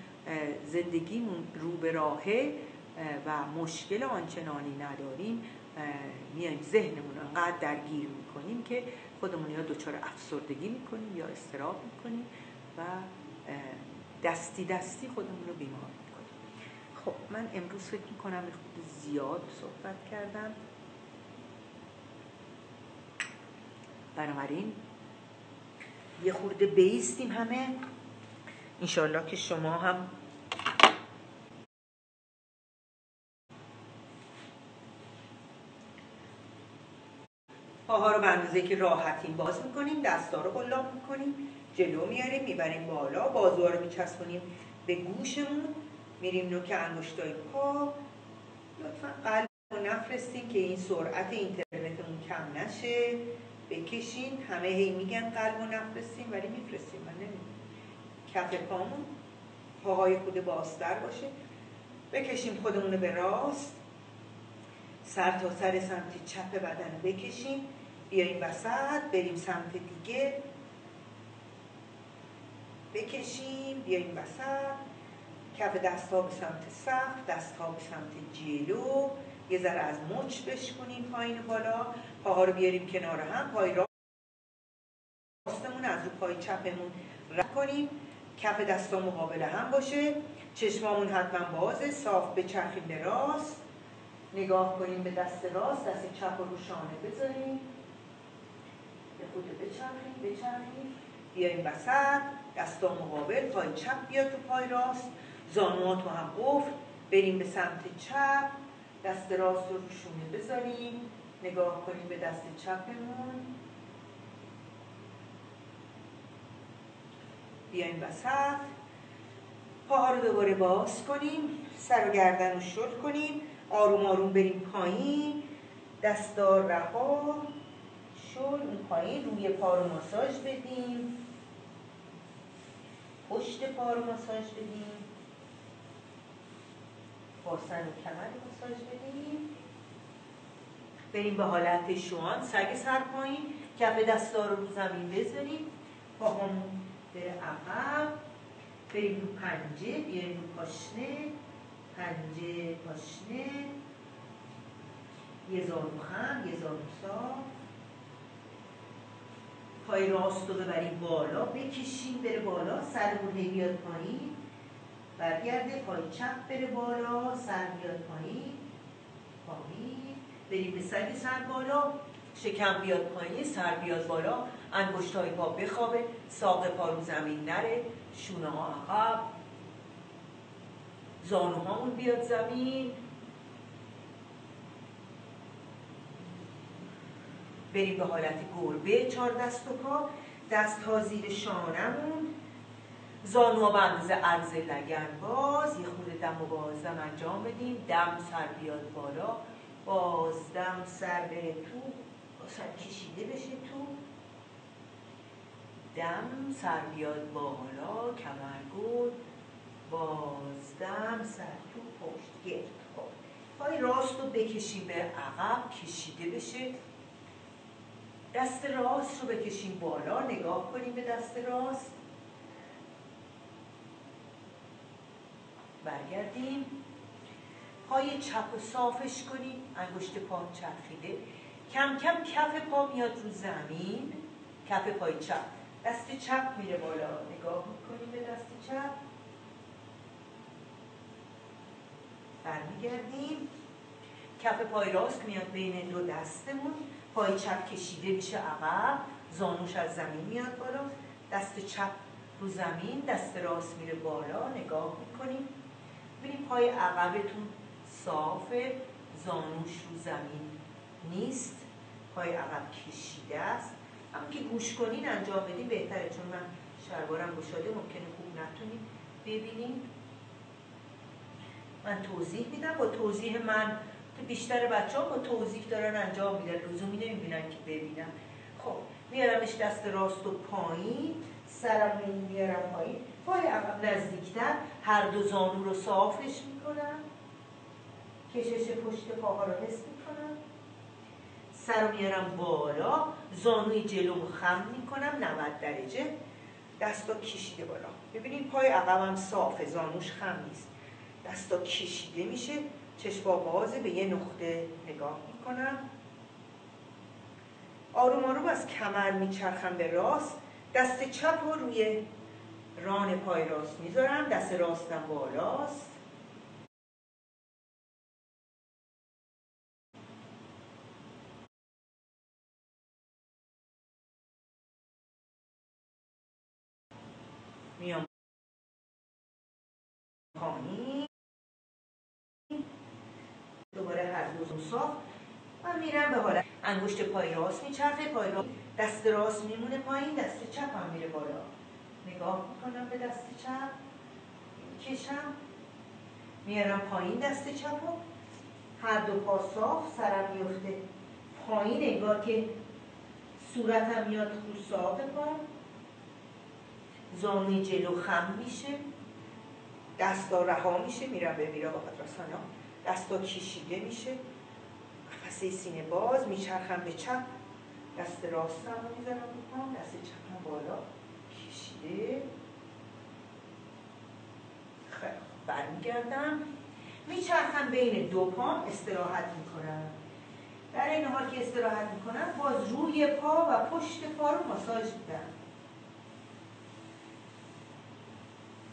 زندگیمون رو به راهه و مشکل آنچنانی نداریم میایم ذهنمون انقدر درگیر می‌کنیم که خودمون یا دچار افسردگی می‌کنیم یا استراب می‌کنیم و دستی دستی خودمون رو بیمار خب من امروز فکر می‌کنم خود زیاد صحبت کردم. بنابراین یه خورده بیستیم همه. انشالله که شما هم پاها رو به که راحتین باز می‌کنیم دستا رو قلاب می‌کنیم جلو میاریم می‌بریم بالا بازوها رو میچسبونیم به گوشمون. میریم نوک انگشتای پا. لطفا قلب رو نفرستین که این سرعت اینترنتمون کم نشه. بکشین. همه هی میگن قلب رو نفرستین ولی میفرستین. من نمی‌دونم. کف پامون پاهای خود باستر باشه. بکشیم خودمون به راست. سر تا سر سمت چپ بدن بکشیم. بیایم وسط بریم سمت دیگه. بکشیم بیایم وسط. کف دست ها به سمت سقف دست ها به سمت جلو. یه ذره از مچ بشکنیم پایین بالا. پاها رو بیاریم کنار هم. پای راستمون از رو پای چپمون رد کنیم. کف دستا مقابل هم باشه. چشمامون حتما بازه. صاف بچرخیم به راست. نگاه کنیم به دست راست. دست چپ رو رو شانه بذاریم. به خود بچرخیم بچرخیم. بیایم وسط. دستا مقابل. پای چپ بیاد تو پای راست. زانوها تو هم قفل بریم به سمت چپ دست راست رو روشونه بذاریم نگاه کنیم به دست چپمون. بیایم وسط. پاها رو دوباره باز کنیم سر و گردن رو شل کنیم آروم آروم بریم پایین. دستار رها شل اون پایین روی پا رو ماساژ بدیم. پشت پا رو ماساژ بدیم. باسن و کمر ماساژ بدیم بریم به حالت شوان. سگ سر پایین. کف دستا رو رو زمین بذاریم. پاهامون بره عقب. بریم رو پنجه. بیاریم رو پاشنه. پنجه پاشنه. یه زانو خم یه زانو صاف پای راست رو ببریم بالا. بکشیم بره بالا. سرمون بیاد پایین. برگرده پای چپ بره بالا سر بیاد پایین. پایین. بریم به سگ سر بالا. شکم بیاد پایین سر بیاد بالا. انگشت های پا بخوابه. ساق پا رو زمین نره. شونه ها عقب. زانوهامون بیاد زمین. بریم به حالت گربه چهار دست و پا. دست ها زیر شانمون زانوها به اندازه عرض لگن باز یه خود دم و بازدم انجام بدیم. دم سر بیاد بالا باز دم سر بره تو سر کشیده بشه تو. دم سر بیاد بالا باز دم سر تو پشت گرد. خب پای راست رو بکشیم به عقب کشیده بشه. دست راست رو بکشیم بالا نگاه کنیم به دست راست. برگردیم. پای چپ و صافش کنیم. انگشت پا چرخیده. کم کم کف پا میاد رو زمین. کف پای چپ. دست چپ میره بالا. نگاه می‌کنیم به دست چپ. برمیگردیم. کف پای راست میاد بین دو دستمون. پای چپ کشیده میشه عقب. زانوش از زمین میاد بالا. دست چپ رو زمین. دست راست میره بالا. نگاه می‌کنیم. ببینید پای عقبتون صافه زانوش رو زمین نیست. پای عقب کشیده است. اما که گوش کنین انجام بدین بهتره چون من شلوارم گشاده ممکنه خوب نتونید ببینید من توضیح میدم. با توضیح من تو بیشتر بچه ها با توضیح دارن انجام میدن. لزومی نمی‌بینن که ببینن. خب میارمش دست راست و پایین. سرم میارم پایین. پای عقب نزدیکتر هر دو زانو رو صافش می‌کنم. کشش پشت پاها رو حس می‌کنم. سر میارم بالا زانوی جلو خم می‌کنم 90 درجه. دستا کشیده بالا. ببینید پای عقبم صافه زانوش خم نیست. دستا کشیده میشه. چشما بازه به یه نقطه نگاه می‌کنم. آروم آروم از کمر میچرخم به راست. دست چپ رو روی ران پای راست می‌ذارم دست راستم بالاست. میام. دوباره هر دو من میرم به حالت. انگشت پای راست میچرخه پای راست. دست راست میمونه پایین دست چپ هم میره بالا. نگاه می‌کنم به دست چپ. کشم میارم پایین دست چپ رو. هر دو پا صاف سرم میفته پایین انگار که صورتم میاد رو ساق پا. زانوی جلو خم میشه. دستا رها میشه میرم به میرا دستا کشیده میشه. قفسه سینه باز میچرخم به چپ. دست راستم رو می‌ذارم رو دست چپم بالا. کشیده. خیلی برمیگردم. میچرخم بین دو پام استراحت می‌کنم. در این حال که استراحت می‌کنم باز روی پا و پشت پا رو ماساژ میدم.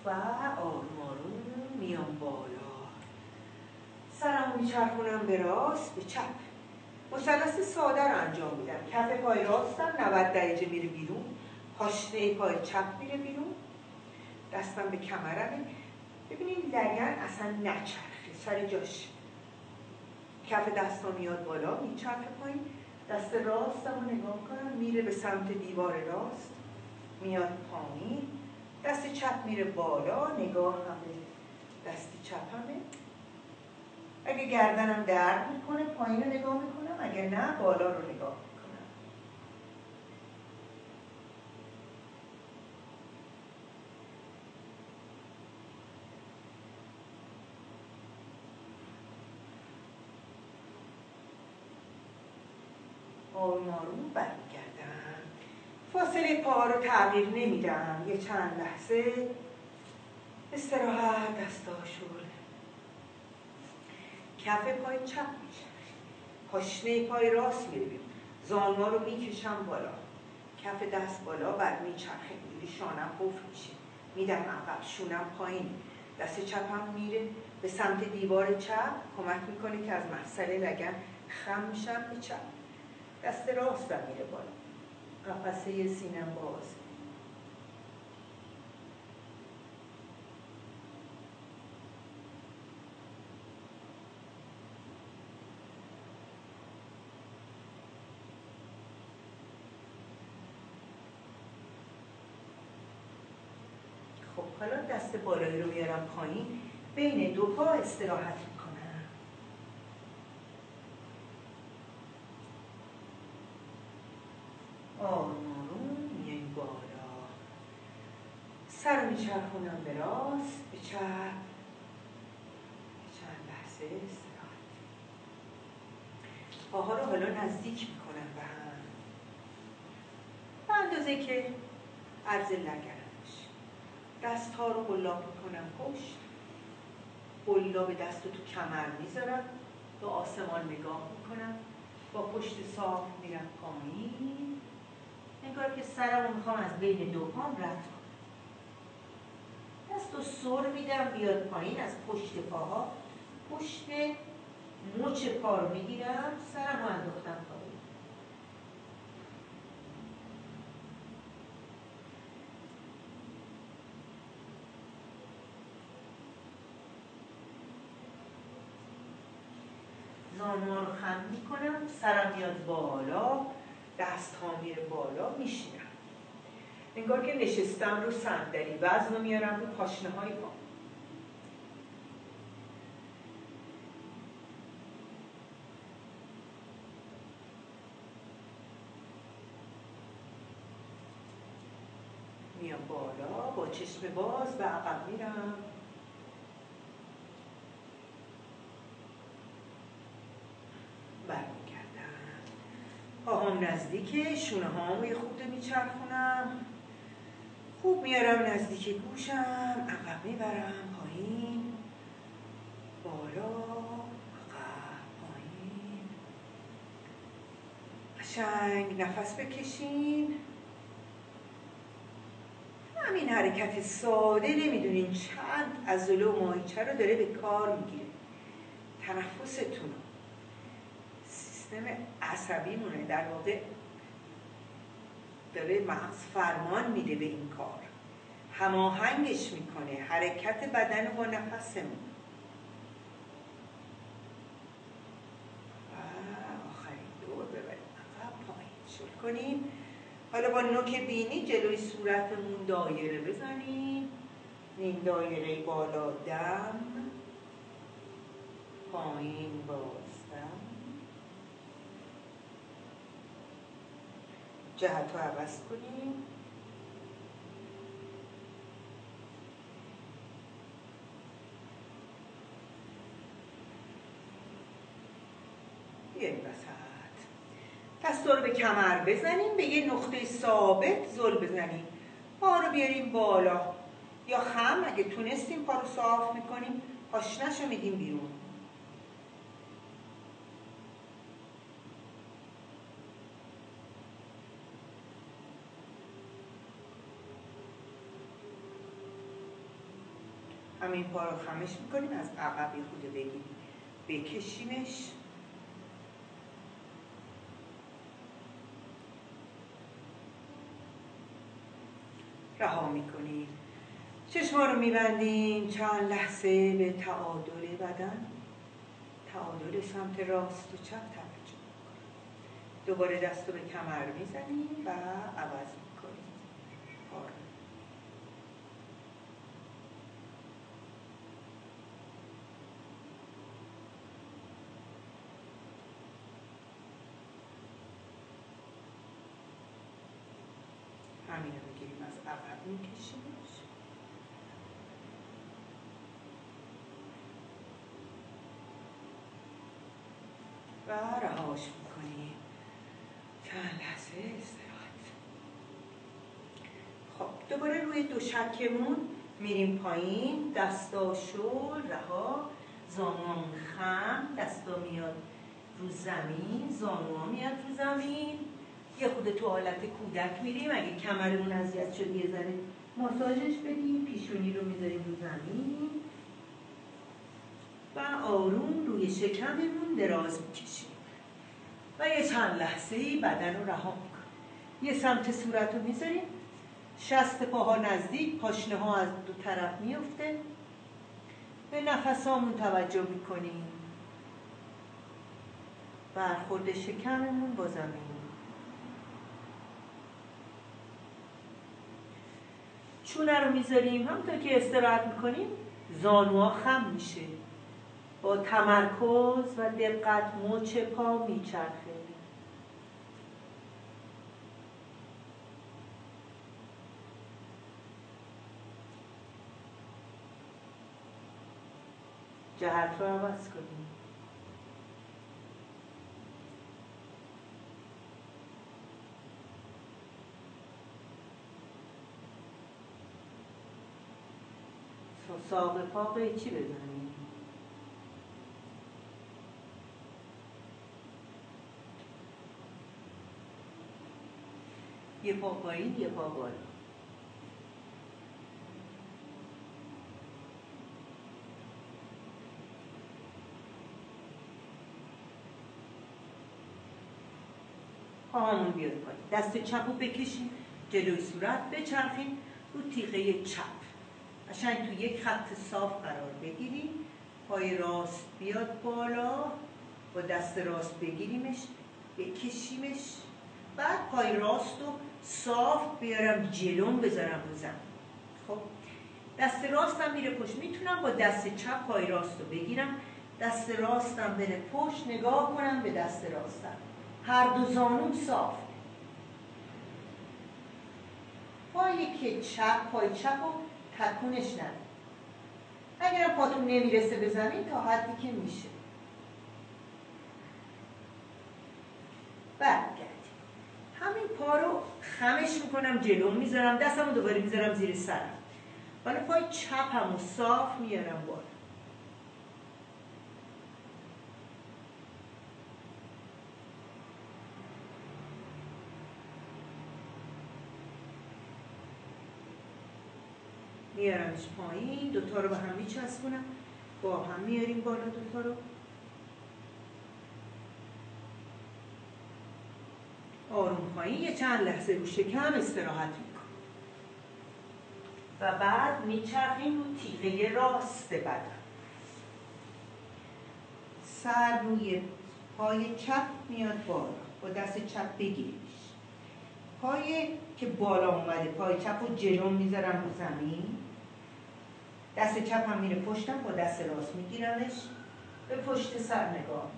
و آروم آروم میام بالا. سرم میچرخونم به راست به چپ. مثلث ساده رو انجام میدم. کف پای راستم 90 درجه میره بیرون. پاشنه پای چپ میره بیرون. دستم به کمرمه. ببینید لگن اصلا نچرخه. سر جاش کف دستم میاد بالا میچرخه پایین. دست راستم رو نگاه کنم میره به سمت دیوار راست میاد پایین. دست چپ میره بالا نگاه هم به دست چپمه. اگه گردنم درد می‌کنه پایین رو نگاه می‌کنم. اگه نه بالا رو نگاه می‌کنم. آروم برمیگردم. فاصله پا رو تغییر نمیدم. یه چند لحظه. استراحت دستا شد کف پای چپ میشه پاشنه پای راست میره زانوها رو می‌کشم بالا. کف دست بالا بعد میچرخه. اینجوری شانم قفل میشه. میدم عقب شونم پایین. دست چپم میره. به سمت دیوار چپ کمک می‌کنه که از محصله لگن خم میشم به چپ. دست راستم میره بالا. قفسه سینم باز خب حالا دست بالایی رو میارم پایین بین دو پا استراحت می‌کنم. آروم آروم بالا. سر میچرخونم به راست به چپ. چند لحظه استراحت. پاها رو حالا نزدیک می‌کنم به هم. به اندازه که عرض لگن دست ها رو قلاب می‌کنم پشت. به دست رو تو کمر می‌ذارم. به آسمان نگاه می‌کنم. با پشت صاف میرم پایین. انگار که سرم رو می‌خوام از بین دو پام رد کنم. دست رو سر میدم بیاد پایین. از پشت پاها پشت مچ پا رو می‌گیرم. سرم رو انداختم پایین. زانوها رو خم می‌کنم سرم میاد بالا دست ها میره بالا میشینم. انگار که نشستم رو صندلی وزن رو میارم رو پاشنه های پا میام بالا با چشم باز به عقب میرم. پاهام نزدیکه شونه هامو یه خورده میچرخونم. خوب میارم نزدیک گوشم عقب می‌برم پایین. بالا عقب پایین. قشنگ نفس بکشین. همین حرکت ساده نمی‌دونین چند از و ماهیچه رو داره به کار می‌گیره. تنفستون سیستم عصبی مونه در واقع داره مغز فرمان میده به این کار. هماهنگش می‌کنه. حرکت بدن با نفسمون. آخرین دور ببریم عقب پایین. کنیم. حالا با نوک بینی جلوی صورتمون دایره بزنیم. این دایره بالا دم. پایین باز. جهت رو عوض کنیم. بیایم وسط. دست رو به کمر بزنیم به یه نقطه ثابت زل بزنیم. پا رو بیاریم بالا. یا خم اگه تونستیم پا رو صاف می‌کنیم پاشنش رو میدیم بیرون. همین پا رو خمش می‌کنیم از عقب خوده بگیریم. بکشیمش. رها می‌کنیم. چشما رو میبندیم. چند لحظه به تعادل بدن. تعادل سمت راست و چپ توجه دوباره دست رو به کمر می‌زنیم و عوض می‌کنیم. همین رو می‌گیریم از عقب میکشیمش. و رهاش می‌کنیم. چند لحظه استراحت. خب دوباره روی دو شکمون میریم پایین. دستا شل رها. زانوان خم. دستا میاد رو زمین. زانوها میاد رو زمین. یه خود تو حالت کودک میریم اگه کمرمون اذیت شد یه ذره ماساژش بدیم پیشونی رو می‌ذاریم رو زمین. و آروم روی شکممون دراز می‌کشیم. و یه چند لحظه بدن رو رها می‌کنیم. یه سمت صورت رو می‌ذاریم. شست پاها نزدیک پاشنه ها از دو طرف میفته به نفس توجه می‌کنیم. برخورد شکممون با زمین. چونه رو می‌ذاریم همونطور که استراحت می‌کنیم زانوها خم میشه. با تمرکز و دقت مچ پا میچرخه. جهت رو عوض کنیم. ساق پا چی بزنیم یه پا پایین یه پا بالا پاهامون بیاد پایین. دست چپ رو بکشیم جلوی صورت بچرخیم رو تیغه چپ. قشنگ تو یک خط صاف قرار بگیریم پای راست بیاد بالا با دست راست بگیریمش بکشیمش بعد پای راست رو صاف بیارم جلوم بذارم رو زمین. خب؟ دست راستم میره پشت. می‌تونم با دست چپ پای راست رو بگیرم. دست راستم بره پشت. نگاه کنم به دست راستم. هر دو زانوم صاف. پای که چپ پای چپ رو تکونش نده اگر پاتون نمی‌رسه به زمین تا حدی که میشه. برگردیم. همین پا رو خمش می‌کنم جلو می‌ذارم دستم رو دوباره می‌ذارم زیر سرم حالا پای چپم و صاف میارم بالا. میارمش پایین دوتا رو به هم میچسبونم. با هم میاریم بالا دوتا رو. آروم پایین یه چند لحظه رو شکم استراحت میکن و بعد میچرخیم رو تیغه راست بدن. سر روی پای چپ میاد بالا. با دست چپ بگیریمش. پای که بالا اومده پای چپ رو جلو می‌ذارم رو زمین. دست چپ هم میره پشتم با دست راست میگیرمش. به پشت سر نگاه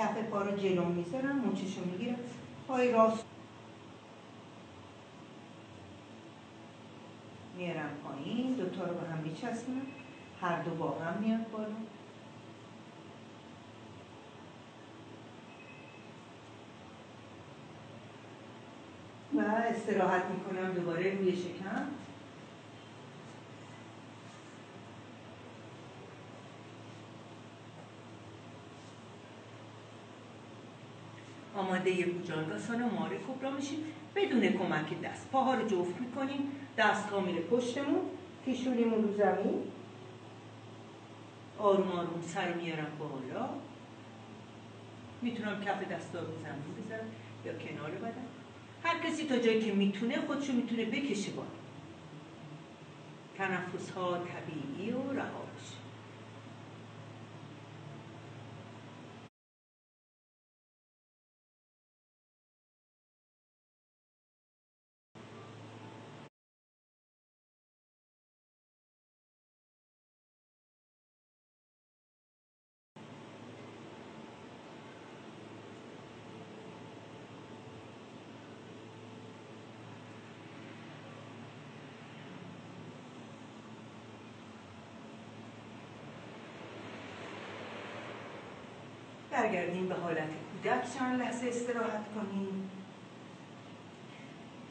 کف پا رو جلو می‌ذارم مچشو می‌گیرم. پای راست میارم پایین دوتا رو به هم میچسبونم. هر دو با هم میاد بالا. و استراحت می‌کنم دوباره روی شکم. آماده بوجانگاسان ماره کبرا میشیم. بدون کمک دست پاها رو جفت می‌کنیم. دست ها میره پشتمون. پیشونیمون رو زمین. آروم آروم سر میارم بالا. می‌تونم کف دست رو زمین بذارم یا کنار بدم. هر کسی تا جایی که می‌تونه خودشو می‌تونه بکشه بالا. تنفس ها طبیعی و رها برگردیم به حالت کودک چند لحظه استراحت کنیم.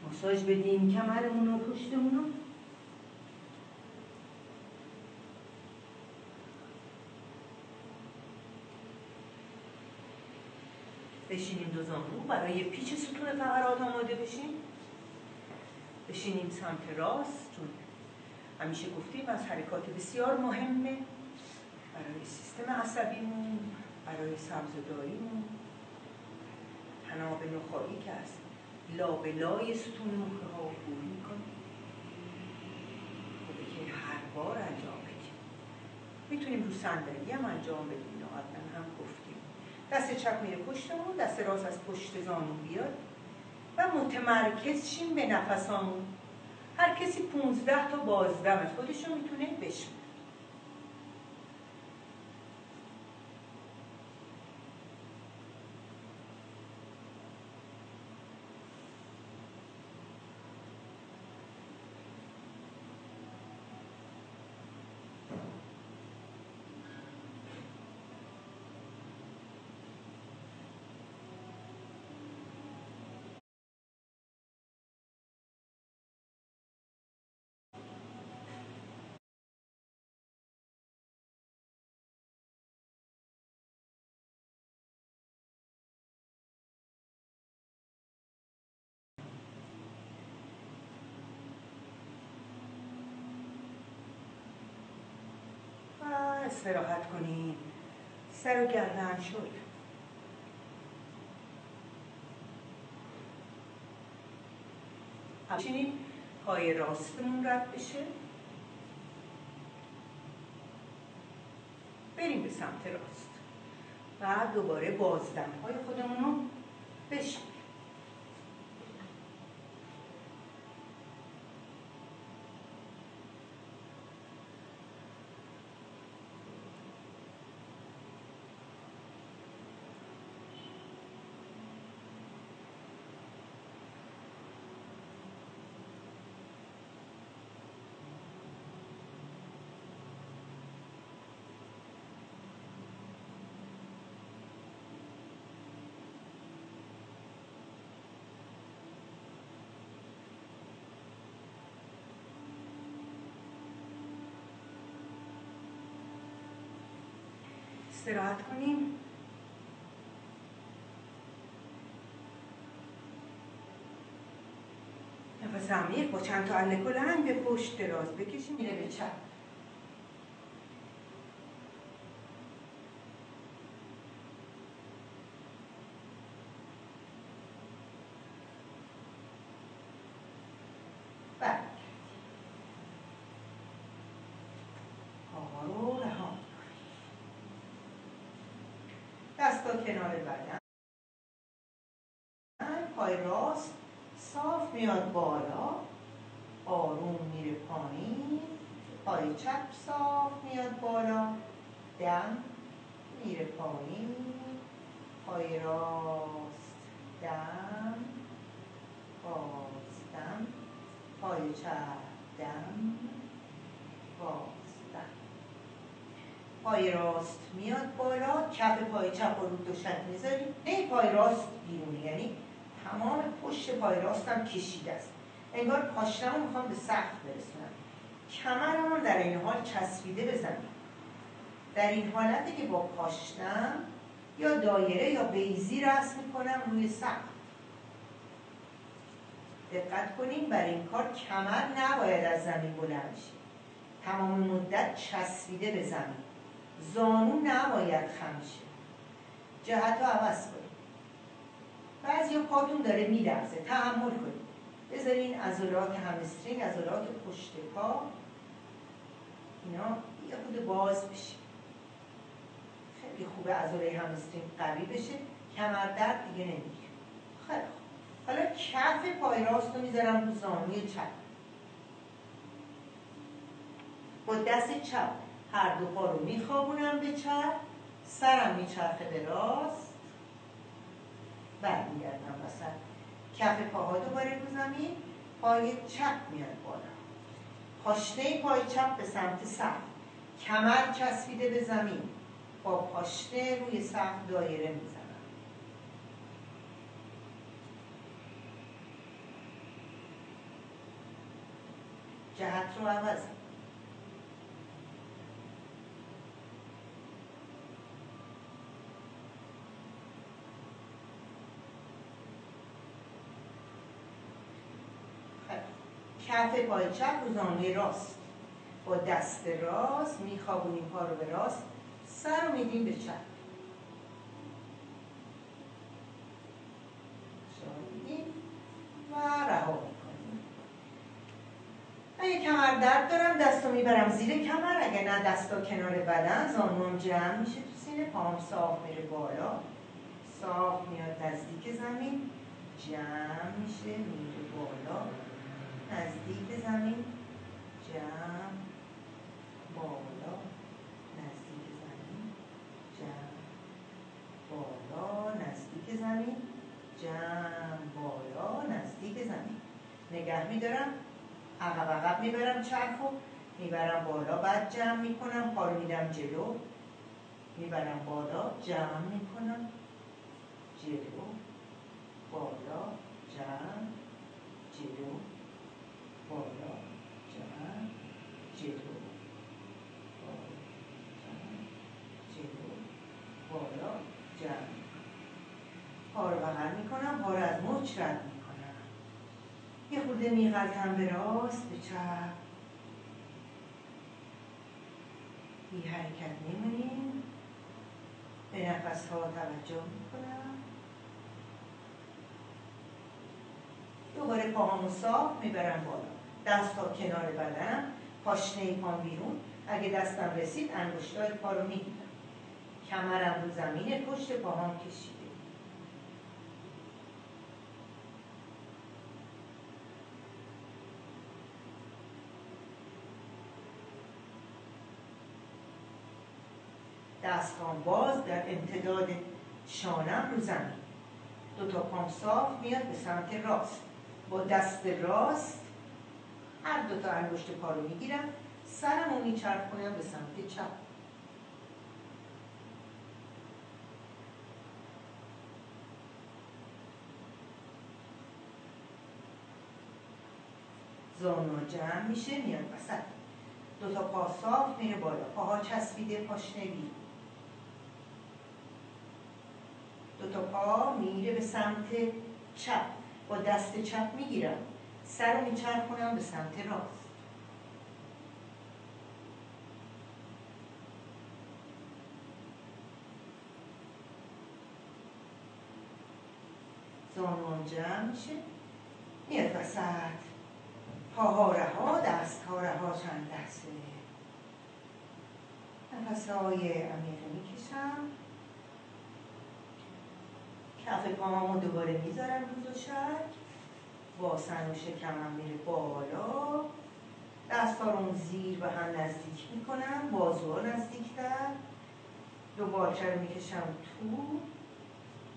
ماساژ بدیم کمرمون و پشتمون رو بشینیم دو زانو برای پیچ ستون فقرات آماده بشیم. بشینیم سمت راست. چون همیشه گفتیم از حرکات بسیار مهمه. برای سیستم عصبیمون. برای سبزداریمون تناب نخایی که از لابلای ستون مخه ها عبور می‌کنه. خوبه که هر بار انجام بدیم می‌تونیم رو صندلی هم انجام بدیم. قبلا هم گفتیم. دست چپ میره پشتمون دست راست از پشت زانو بیاد و متمرکز شیم به نفسامون. هر کسی 15 تا بازدم از خودشون می‌تونه بشون استراحت کنیم سر و گردن شد. همچنین پای راستمون رد بشه. بریم به سمت راست. و دوباره بازدم های خودمون رو بشیم استراحت کنیم. نفس عمیق با چند تا اله کلنگ به پشت دراز بکشیم. میره به چپ دستا کنار بدن. پای راست صاف میاد بالا. آروم میره پایین. پای چپ صاف میاد بالا. دم میره پایین. پای راست دم باز پای چپ دم باز دم پای راست میاد بالا کف پای چپ رو دوشک می‌ذاریم نه پای راست بیرونه یعنی تمام پشت پای راستم کشیده است. انگار پاشنم رو می‌خوام به سخت برسونم. کمرم در این حال چسبیده بزنم در این حالتی که با پاشنم یا دایره یا بیزی رسم می‌کنم روی سقف. دقت کنیم برای این کار کمر نباید از زمین بلند شه. تمام مدت چسبیده به زمین. زانو نباید خم شه جهت رو عوض کنیم بعضی پاتون داره میدرزه تحمل کنیم بذارین عضلات همسترینگ عضلات پشت پا اینا یه خود باز بشه. خیلی خوبه عضله همسترینگ قوی بشه. کمر درد دیگه نمی‌گیره خیلی خوب. حالا کف پای راست رو می‌ذارم رو زانوی چپ. با دست چپ. هر دو پا رو میخوابونم به چپ سرم میچرخه به راست. برمیگردم وسط. کف پاها دوباره رو زمین پای چپ میاد بالا. پاشنه پای چپ به سمت سقف کمر چسبیده به زمین. با پاشنه روی سقف دایره می‌زنم. جهت رو عوض کف پای چپ رو زانوی راست. با دست راست میخوابونیم پا رو به راست. سر رو میدیم به چپ. و رها می‌کنیم اگه کمر درد دارم دست رو می‌برم زیر کمر. اگه نه دستا کنار بدن زانوام جمع میشه تو سینه. پام صاف میره بالا. صاف میاد نزدیک زمین. جمع میشه میره بالا. نزدیک زمین. جمع بالا. نزدیک زمین. جمع بالا. نزدیک زمین. جمع بالا. نزدیک زمین. نگه میدارم. عقب عقب می‌برم چرخو. می‌برم بالا. بعد جمع می‌کنم. پا رو میدم جلو. می‌برم بالا. جمع می‌کنم. جلو. بالا. جمع. جلو. بالا جمع جلو. بالا جمع جلو. بالا جمع پا رو بغل می‌کنم پا از مچ رد می‌کنم. یه خورده میغلطم به راست به چپ. بی حرکت میمونیم. به نفس ها توجه می‌کنم. دوباره پاهامو صاف می‌برم بالا. دست ها کنار بدنم پاشنه پام بیرون. اگه دستم رسید انگشتای پا رو می‌گیرم. کمرم رو زمین پشت پاهام کشیده. دستان باز در امتداد شانم رو زمین. دو تا پام صاف میاد به سمت راست. با دست راست هر دو تا انگشت پا رو می‌گیرم سرم رو میچرخونم به سمت چپ. زانو جمع میشه میاد وسط. دو تا پا صاف میره بالا. پاها چسبیده پاشنه بیرون دو تا پا میره به سمت چپ. با دست چپ می‌گیرم. سر رو میچرخونم به سمت راست. زانوان جمع میشه. میاد وسط پاها رها دست ها رها چند دسته نفس های عمیقی می‌کشم. کف پاهامو دوباره می‌ذارم رو دوشک با و شکمم میره بالا. دست رو زیر به هم نزدیک می‌کنم بازوها نزدیکتر. دو بالچه رو می‌کشم تو.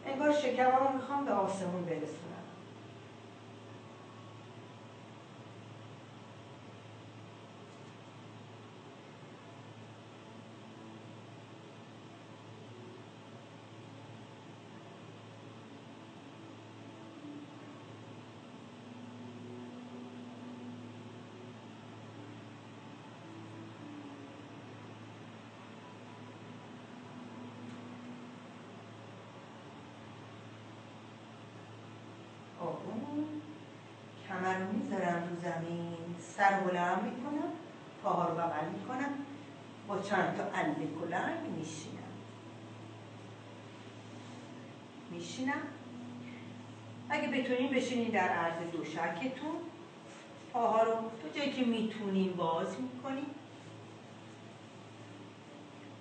انگار شکمم می‌خوام به آسمون برسونم. کمر رو می‌ذارم رو زمین سر بلند می‌کنم پاها رو بغل می‌کنم با چند تا عله کلنگ میشینم. میشینم. اگه بتونین بشینین در عرض دوشکتون پاها رو تو جایی که می‌تونین باز می‌کنین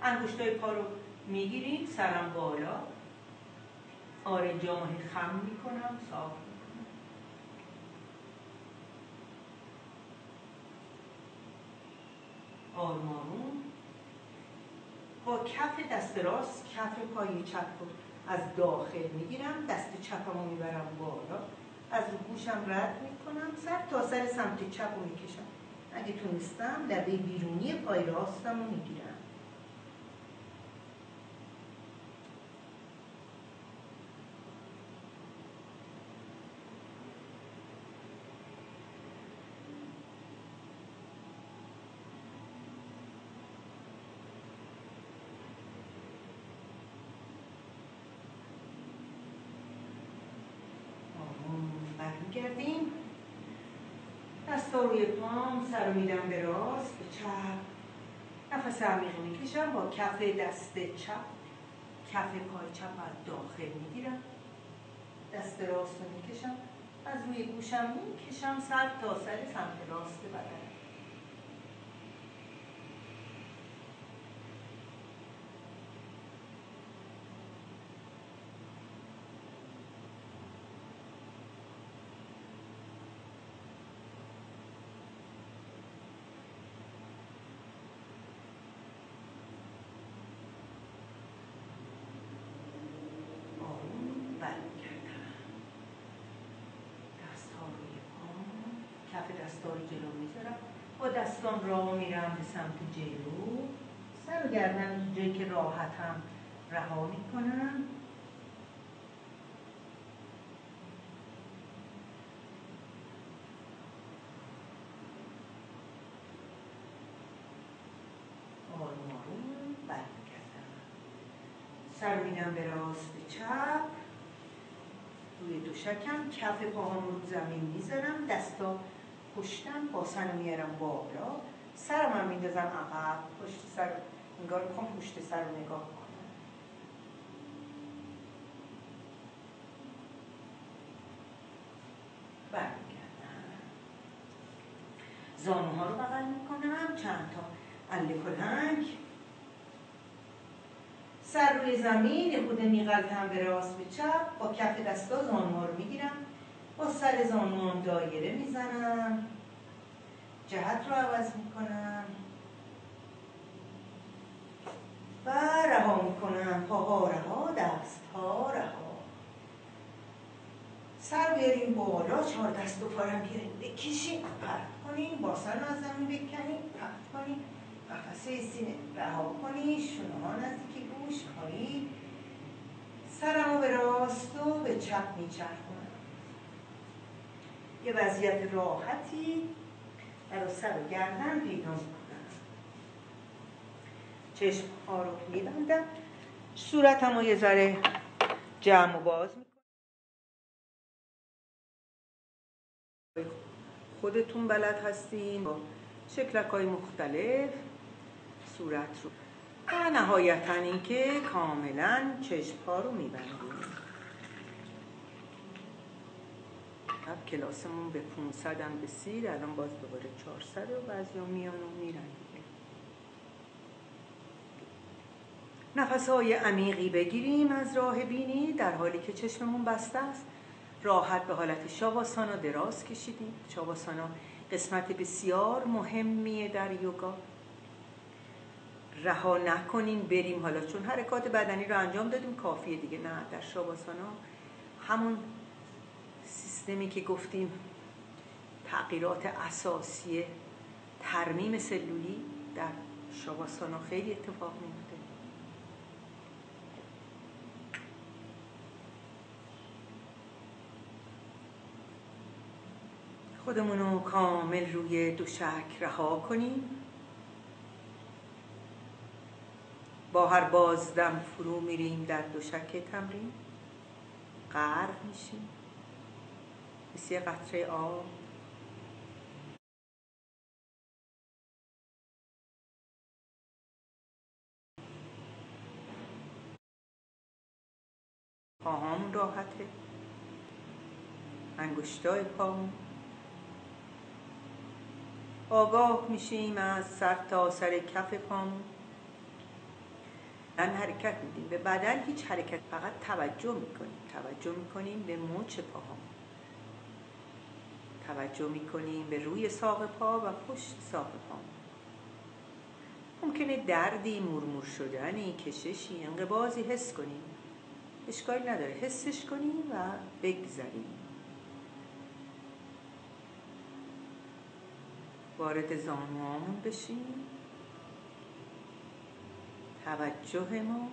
انگشتای پا رو می‌گیریم سرم بالا. آرنجامه خم می‌کنم صاف آروم با کف دست راست کف پای چپ رو از داخل می‌گیرم دست چپم رو می‌برم بالا از گوشم رد می‌کنم سر تا سر سمت چپ رو می‌کشم. اگه تونستم لبه بیرونی پای راستم رو می‌گیرم برمیگردیم دستا روی پام سر رو میدم به راست به چپ. نفس عمیق می‌کشم با کف دست چپ. کف پای چپ از داخل می‌گیرم. دست راست رو می‌کشم. از روی گوشم می‌کشم سر تا سر سمت راست بدن. دستا جلو می‌ذارم. با دستان راه میرم به سمت جلو. سر و گردن جایی که راحتم رها می‌کنم. آروم سر میدم به راست چپ. روی دوشکم کف پاهام رو زمین می‌ذارم. دستا پشتم با سر میارم بالا سرم هم میندازم عقب پشت سر انگار می‌خوام پشت سر رو نگاه کنم. برمیگردم. زانوها رو بغل می‌کنم چند تا عله کلنگ. سر روی زمین خود میغلطم به راست به چپ با کف دستا زانوها رو می‌گیرم. سر زانوام دایره می‌زنم. جهت رو عوض می‌کنم. و رها می‌کنم. پاها رها دست ها رها. سر بیاریم بالا. چهار دست و پارم بیاریم. بکشیم. پرد کنیم. با سر از زمین بکنیم. پرد کنیم. قفسه سینه رها کنیم. شونه ها نزدیک گوش پایی سرمو به راست و به چپ میچرخونم یه وضعیت راحتی در سر و گردن پیدا می‌کنم. چشم ها رو میبندم. صورتم رو یه ذره جمع و باز می‌کنم. خودتون بلد هستین. با شکلک های مختلف صورت رو. و نهایتا اینکه کاملا چشم ها رو میبندیم قبل کلاسمون به 500 هم رسید الان باز دوباره 400 و بعضی ها میان و میرن دیگه. نفس های عمیقی بگیریم از راه بینی در حالی که چشممون بسته است. راحت به حالت شاواسانا دراز کشیدیم. شاواسانا قسمت بسیار مهمیه در یوگا. رها نکنین بریم. حالا چون حرکات بدنی رو انجام دادیم کافیه دیگه. نه در شاباسانا همون سیستمی که گفتیم تغییرات اساسی ترمیم سلولی در شاباسانا خیلی اتفاق میفته. خودمون رو کامل روی دوشک رها کنیم. با هر بازدم فرو میریم در دوشک تمرین. غرق میشیم. مثل قطره آب. پاهامون راحته. انگشتای پامون آگاه میشیم از سر تا سر کف پامون من حرکت میدیم. به بدن هیچ حرکت فقط توجه می‌کنیم. توجه می‌کنیم به مچ پاهام توجه می‌کنیم به روی ساق پا و پشت ساق پا. ممکنه دردی مرمور شدنی کششی انقبازی حس کنیم. اشکالی نداره حسش کنیم و بگذاریم وارد زانوامون بشیم. توجه ما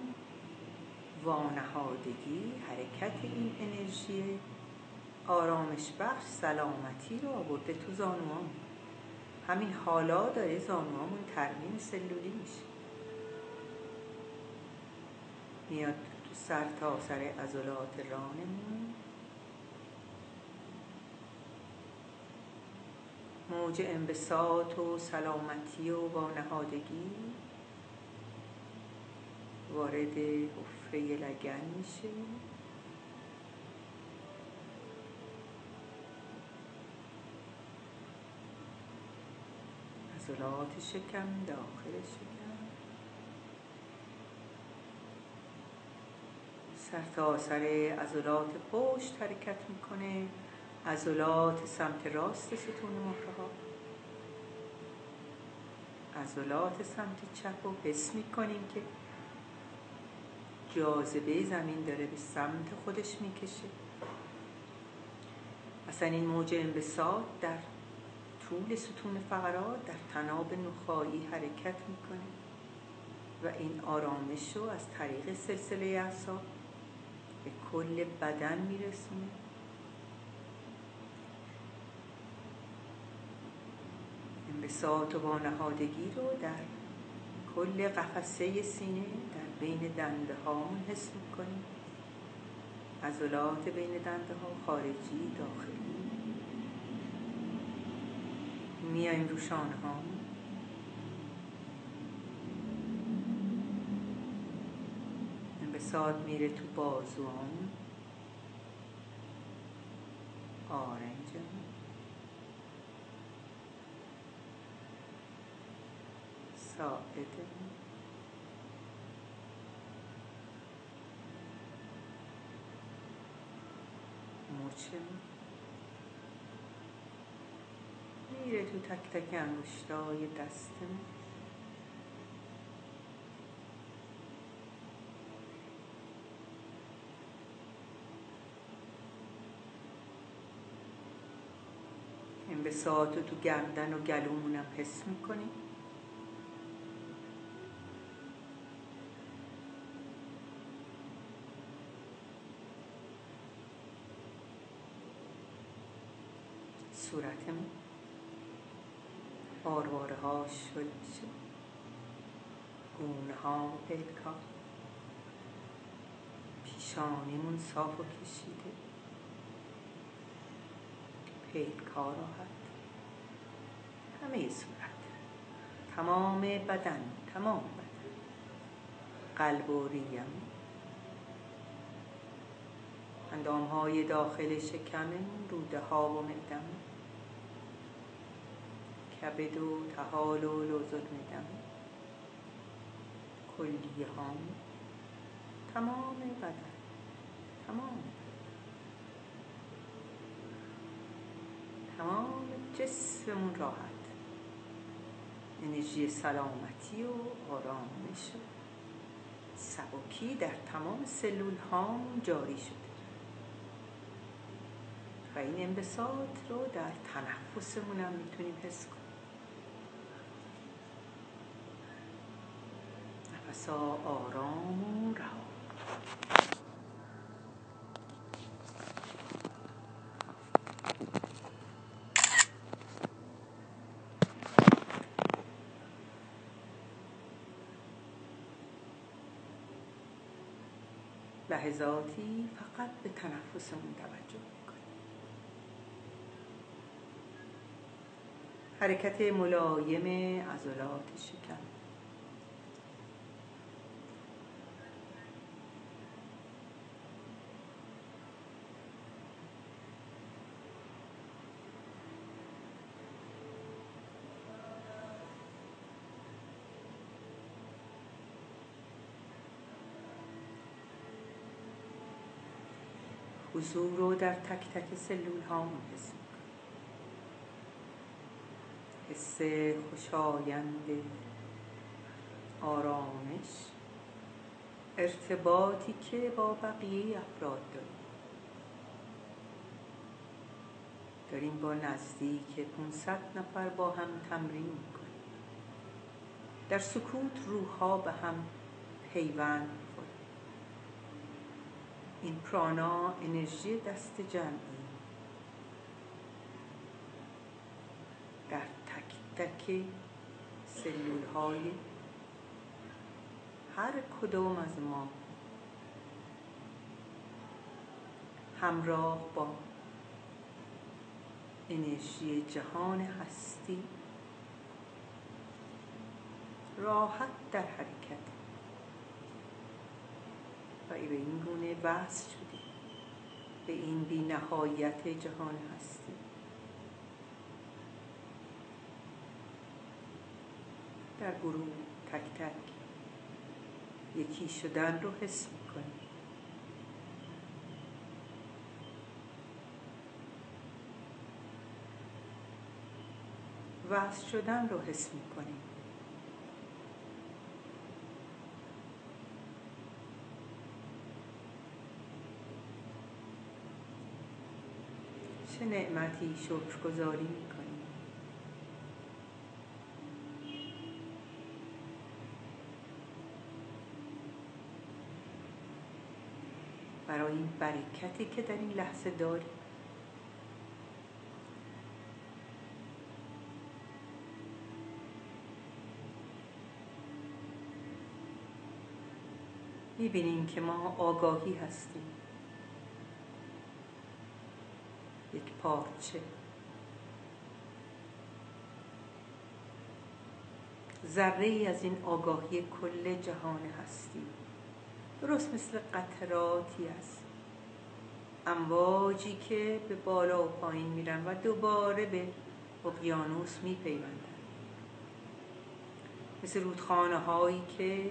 وانهادگی حرکت این انرژی آرامش بخش سلامتی رو آورده تو زانوام. همین حالا داره زانوامون ترمیم سلولی میشه. میاد تو سر تا سر عضلات رانمون موج انبساط و سلامتی و وانهادگی وارد حفره لگن میشه. عضلات شکم داخل شکم. سر تا سر عضلات پشت حرکت می‌کنه. عضلات سمت راست ستون مهره ها عضلات سمت چپ رو حس می‌کنیم که جاذبه زمین داره به سمت خودش می‌کشه. اصلا این موج انبساط در طول ستون فقرات در تناب نخایی حرکت می‌کنه و این آرامش رو از طریق سلسله اعصاب به کل بدن میرسونه. انبساط و وانهادگی رو در کل قفسه سینه در بین دنده هامون حس می‌کنیم. عضلات بین دنده ها خارجی داخلی میایم رو شانه ها. انبساط میره تو بازوان. آرنج. ساعده مچه میره تو تک تک انگشتای دستمون انبساط رو تو گردن و گلومونم حس می‌کنیم صورتمون آرواره ها شل شد. گونه ها پلکا پیشانیمون صاف و کشیده. پلکا راحت. همه صورت. تمام بدن تمام بدن. قلب و ریم. اندام های داخل شکممون روده ها و مدمون کبد و تحال و لوزد میدم. کلیه هم تمام بدن. تمام. تمام جسممون راحت. انرژی سلامتی و آرامش. و سبکی در تمام سلول ها جاری شده. و این انبساط رو در تنفسمون هم می‌تونیم حس کنیم. نفسا آرام و رها. لحظاتی فقط به تنفسمون توجه می‌کنیم. حرکت ملایم عضلات شکم. حضور رو در تک تک سلول ها حس حس خوشایند آرامش ارتباطی که با بقیه افراد داریم. داریم با نزدیک 500 نفر با هم تمرین می‌کنیم. در سکوت روحها به هم پیوند این پرانا انرژی دست جمعی. در تک تک سلول های هر کدوم از ما همراه با انرژی جهان هستی راحت در حرکت. و به این گونه وصل شدیم. به این بی نهایت جهان هستی در گروه تک تک یکی شدن رو حس می‌کنیم. وصل شدن رو حس می‌کنیم. چه نعمتی شکرگزاری می‌کنیم برای این برکتی که در این لحظه داریم می‌بینیم که ما آگاهی هستیم یک پارچه ذره ای از این آگاهی کل جهان هستی. درست مثل قطراتی است. امواجی که به بالا و پایین میرن و دوباره به اقیانوس میپیوندن. مثل رودخانه هایی که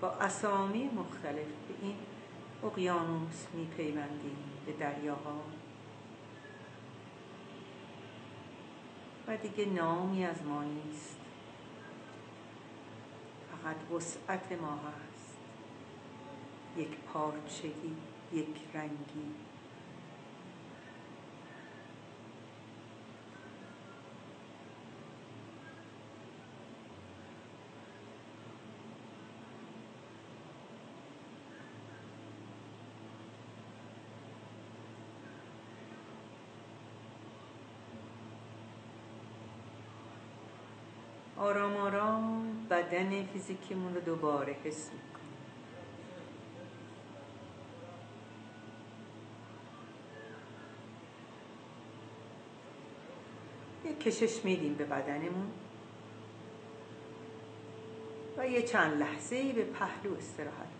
با اسامی مختلف به این اقیانوس میپیوندیم به دریاها. دیگه نامی از ما نیست فقط وسعت ما هست یک پارچگی یک رنگی آرام آرام بدن فیزیکیمون رو دوباره حس می‌کنیم. یه کشش میدیم به بدنمون و یه چند لحظه به پهلو استراحت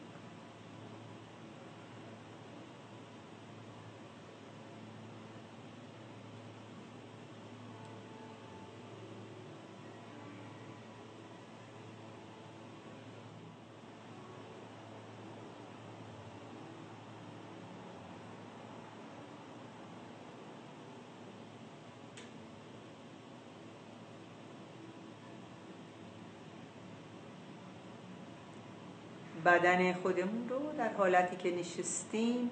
بدن خودمون رو در حالتی که نشستیم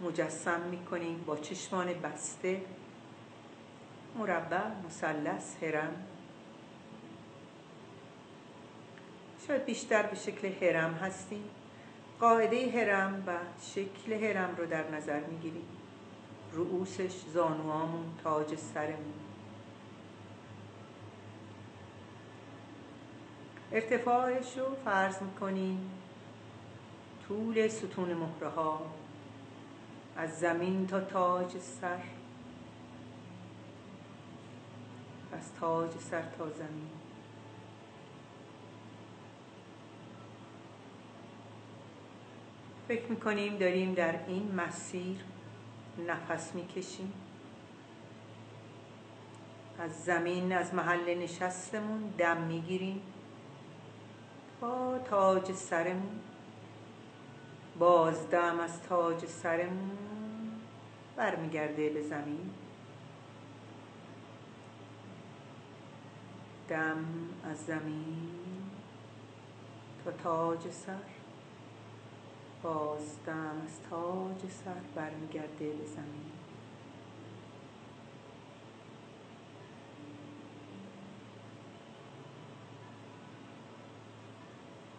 مجسم می‌کنیم با چشمان بسته. مربع مثلث هرم شاید بیشتر به شکل هرم هستیم. قاعده هرم و شکل هرم رو در نظر می‌گیریم. رؤوسش زانوامون تاج سرمون. ارتفاعش رو فرض می‌کنیم طول ستون مهره ها از زمین تا تاج سر از تاج سر تا زمین. فکر می‌کنیم داریم در این مسیر نفس می‌کشیم. از زمین از محل نشستمون دم می‌گیریم. با تاج سرمون. بازدم از تاج سرمون برمیگرده به زمین. دم از زمین تا تاج سر. بازدم از تاج سر برمیگرده به زمین.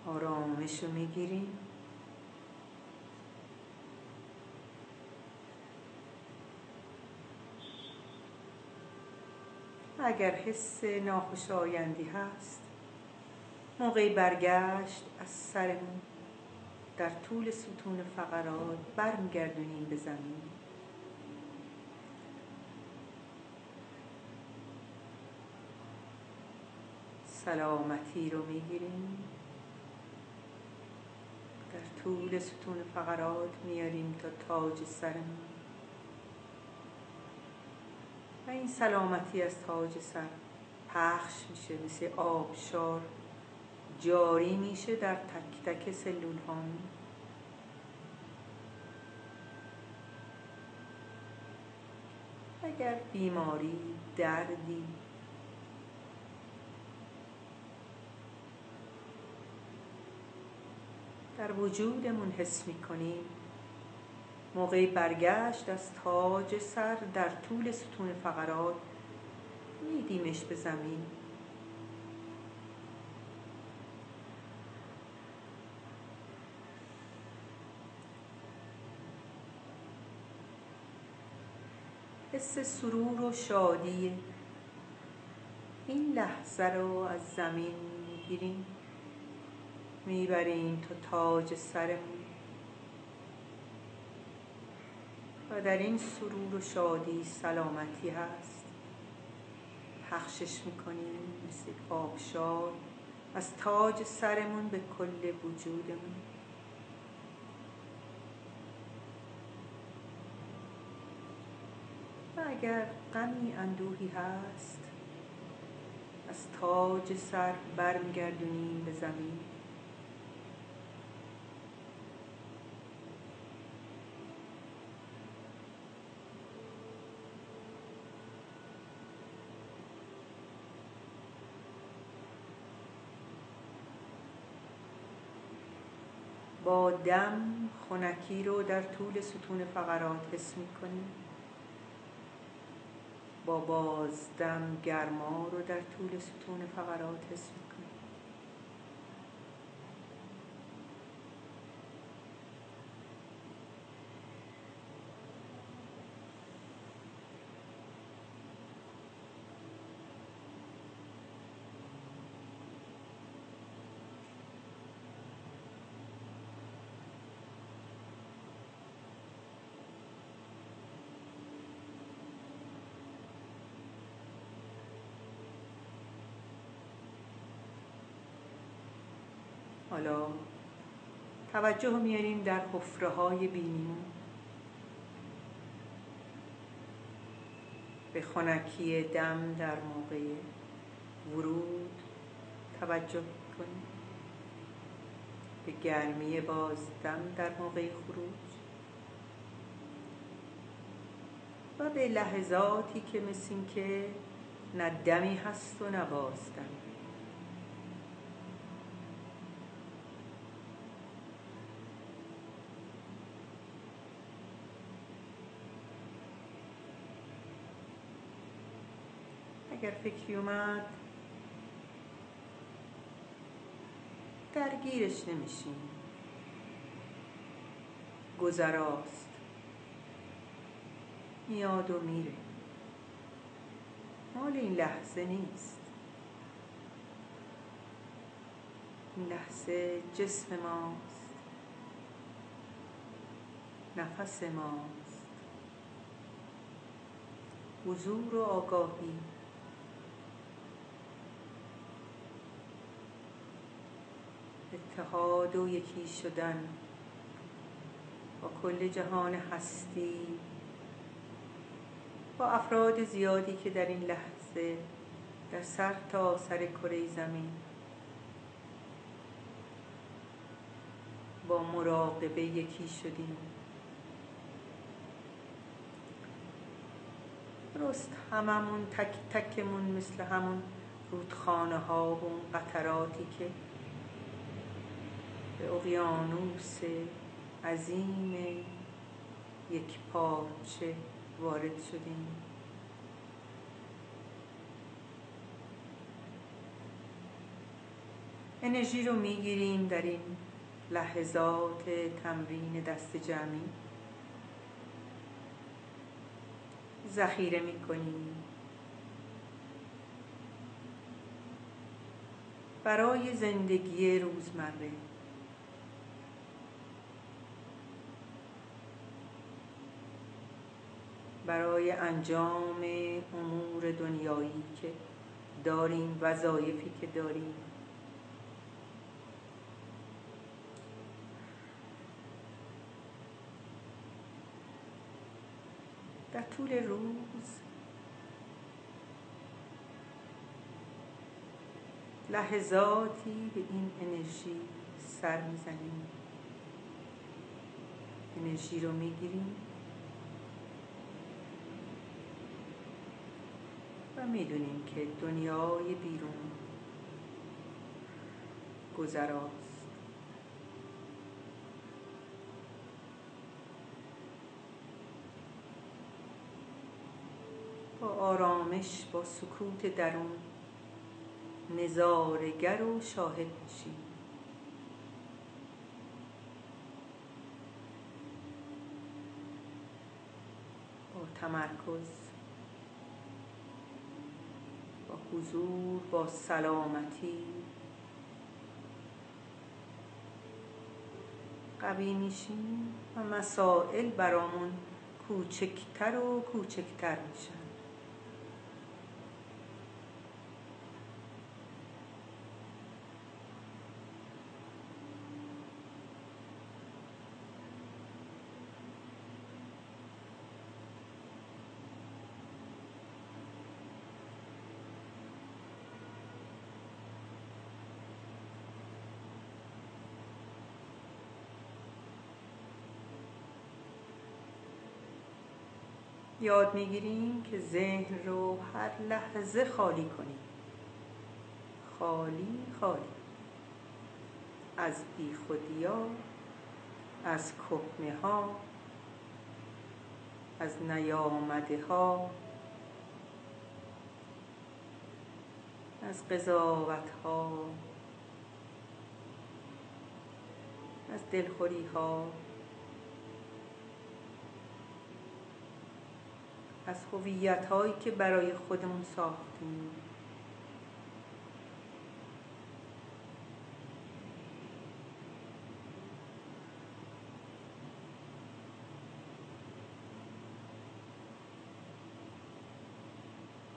آرامش رو می‌گیریم. اگر حس ناخوشایندی هست موقعی برگشت از سرمون. در طول ستون فقرات برمیگردونیم به زمین. سلامتی رو می‌گیریم. در طول ستون فقرات میاریم تا تاج سرمون. این سلامتی از تاج سر. پخش میشه مثل آبشار. جاری میشه در تک تک سلول هامون اگر بیماری دردی. در وجودمون حس می‌کنیم. موقعی برگشت از تاج سر در طول ستون فقرات میدیمش به زمین. حس سرور و شادی. این لحظه رو از زمین می‌گیریم. می‌بریم تا تاج سرمون. و در این سرور و شادی سلامتی هست. پخشش می‌کنیم مثل آبشار از تاج سرمون به کل وجودمون. و اگر غمی اندوهی هست از تاج سر برمیگردونیم به زمین. با دم خنکی رو در طول ستون فقرات حس می‌کنیم با بازدم گرما رو در طول ستون فقرات حس می‌کنیم حالا. توجه میاریم در حفره های بینیمون به خنکی دم در موقع ورود توجه کنیم. به گرمی بازدم در موقع خروج. و به لحظاتی که مثل که نه دمی هست و نه بازدم اگر فکری اومد درگیرش نمیشیم. گذراست. میاد و میره. مال این لحظه نیست. این لحظه جسم ماست. نفس ماست. حضور و آگاهی. اتحاد و یکی شدن. با کل جهان هستی. با افراد زیادی که در این لحظه در سر تا سر کره زمین. با مراقبه یکی شدیم. درست هممون تک تکمون مثل همون رودخانه ها و قطراتی که به اقیانوس عظیم یک پارچه وارد شدیم. انرژی رو می‌گیریم در این لحظات تمرین دست جمعی. ذخیره می‌کنیم. برای زندگی روزمره. برای انجام امور دنیایی که داریم وظایفی که داریم. در طول روز لحظاتی به این انرژی سر می‌زنیم. انرژی رو می‌گیریم. و می‌دونیم که دنیای بیرون گذراست. با آرامش با سکوت درون نظارگر و شاهد میشیم با تمرکز با حضور با سلامتی. قوی میشیم و مسائل برامون کوچکتر و کوچکتر میشن. یاد می‌گیریم که ذهن رو هر لحظه خالی کنیم. خالی خالی. از بیخودی ها از کهنه ها از نیامده ها از قضاوت ها از دلخوری ها. از هویت هایی که برای خودمون ساختیم.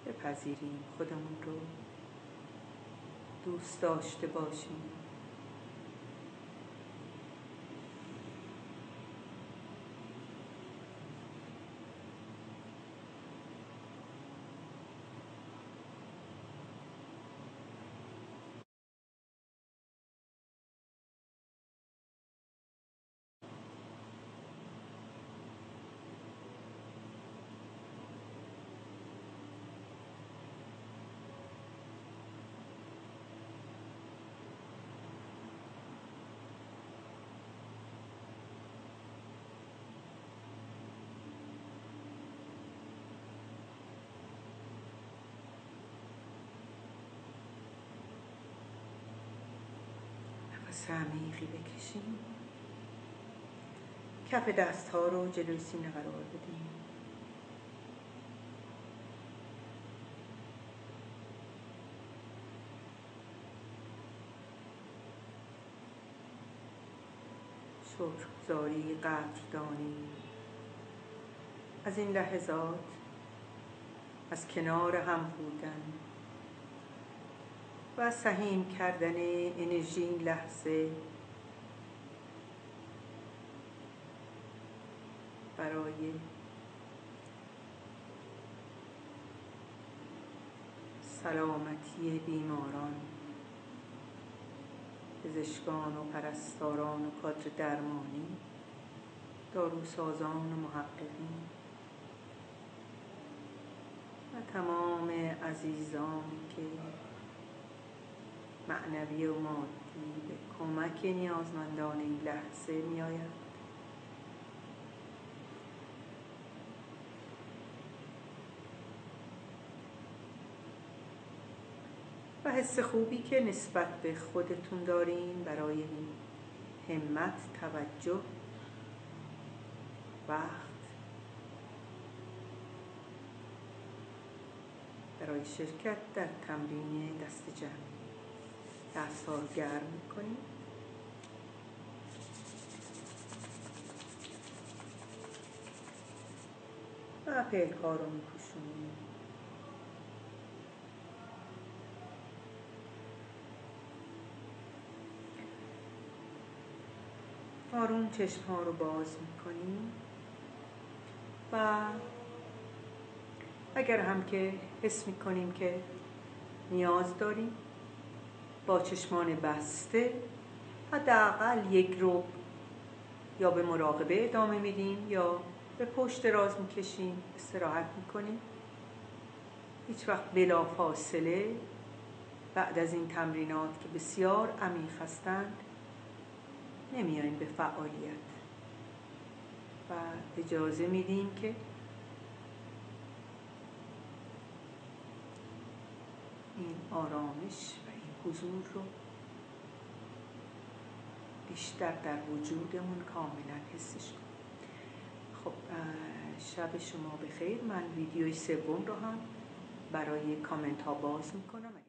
بپذیریم خودمون رو. دوست داشته باشیم. نفس عمیقی بکشیم. کف دست ها رو جلوی سینه قرار بدیم. شکرگزاری قدردانی. از این لحظات از کنار هم بودن. و سهیم کردن انرژی این لحظه برای سلامتی بیماران پزشکان و پرستاران و کادر درمانی داروسازان و محققین و تمام عزیزان که معنوی و مادی به کمک نیازمندان این لحظه می آید. و حس خوبی که نسبت به خودتون دارین برای این همت توجه وقت برای شرکت در تمرین دست جمعی دست ها گرم می‌کنیم. و پلک ها رو میکشونیم آروم چشم ها رو باز می‌کنیم. و اگر هم که حس می‌کنیم که نیاز داریم با چشمان بسته حداقل یک رو یا به مراقبه ادامه میدیم یا به پشت راز می‌کشیم استراحت می‌کنیم. هیچ وقت بلا فاصله بعد از این تمرینات که بسیار عمیق هستند نمیاییم به فعالیت. و اجازه میدیم که این آرامش حضور رو بیشتر در وجودمون کاملا حسش کنیم. خب شب شما بخیر. من ویدیوی سوم رو هم برای کامنت ها باز می‌کنم.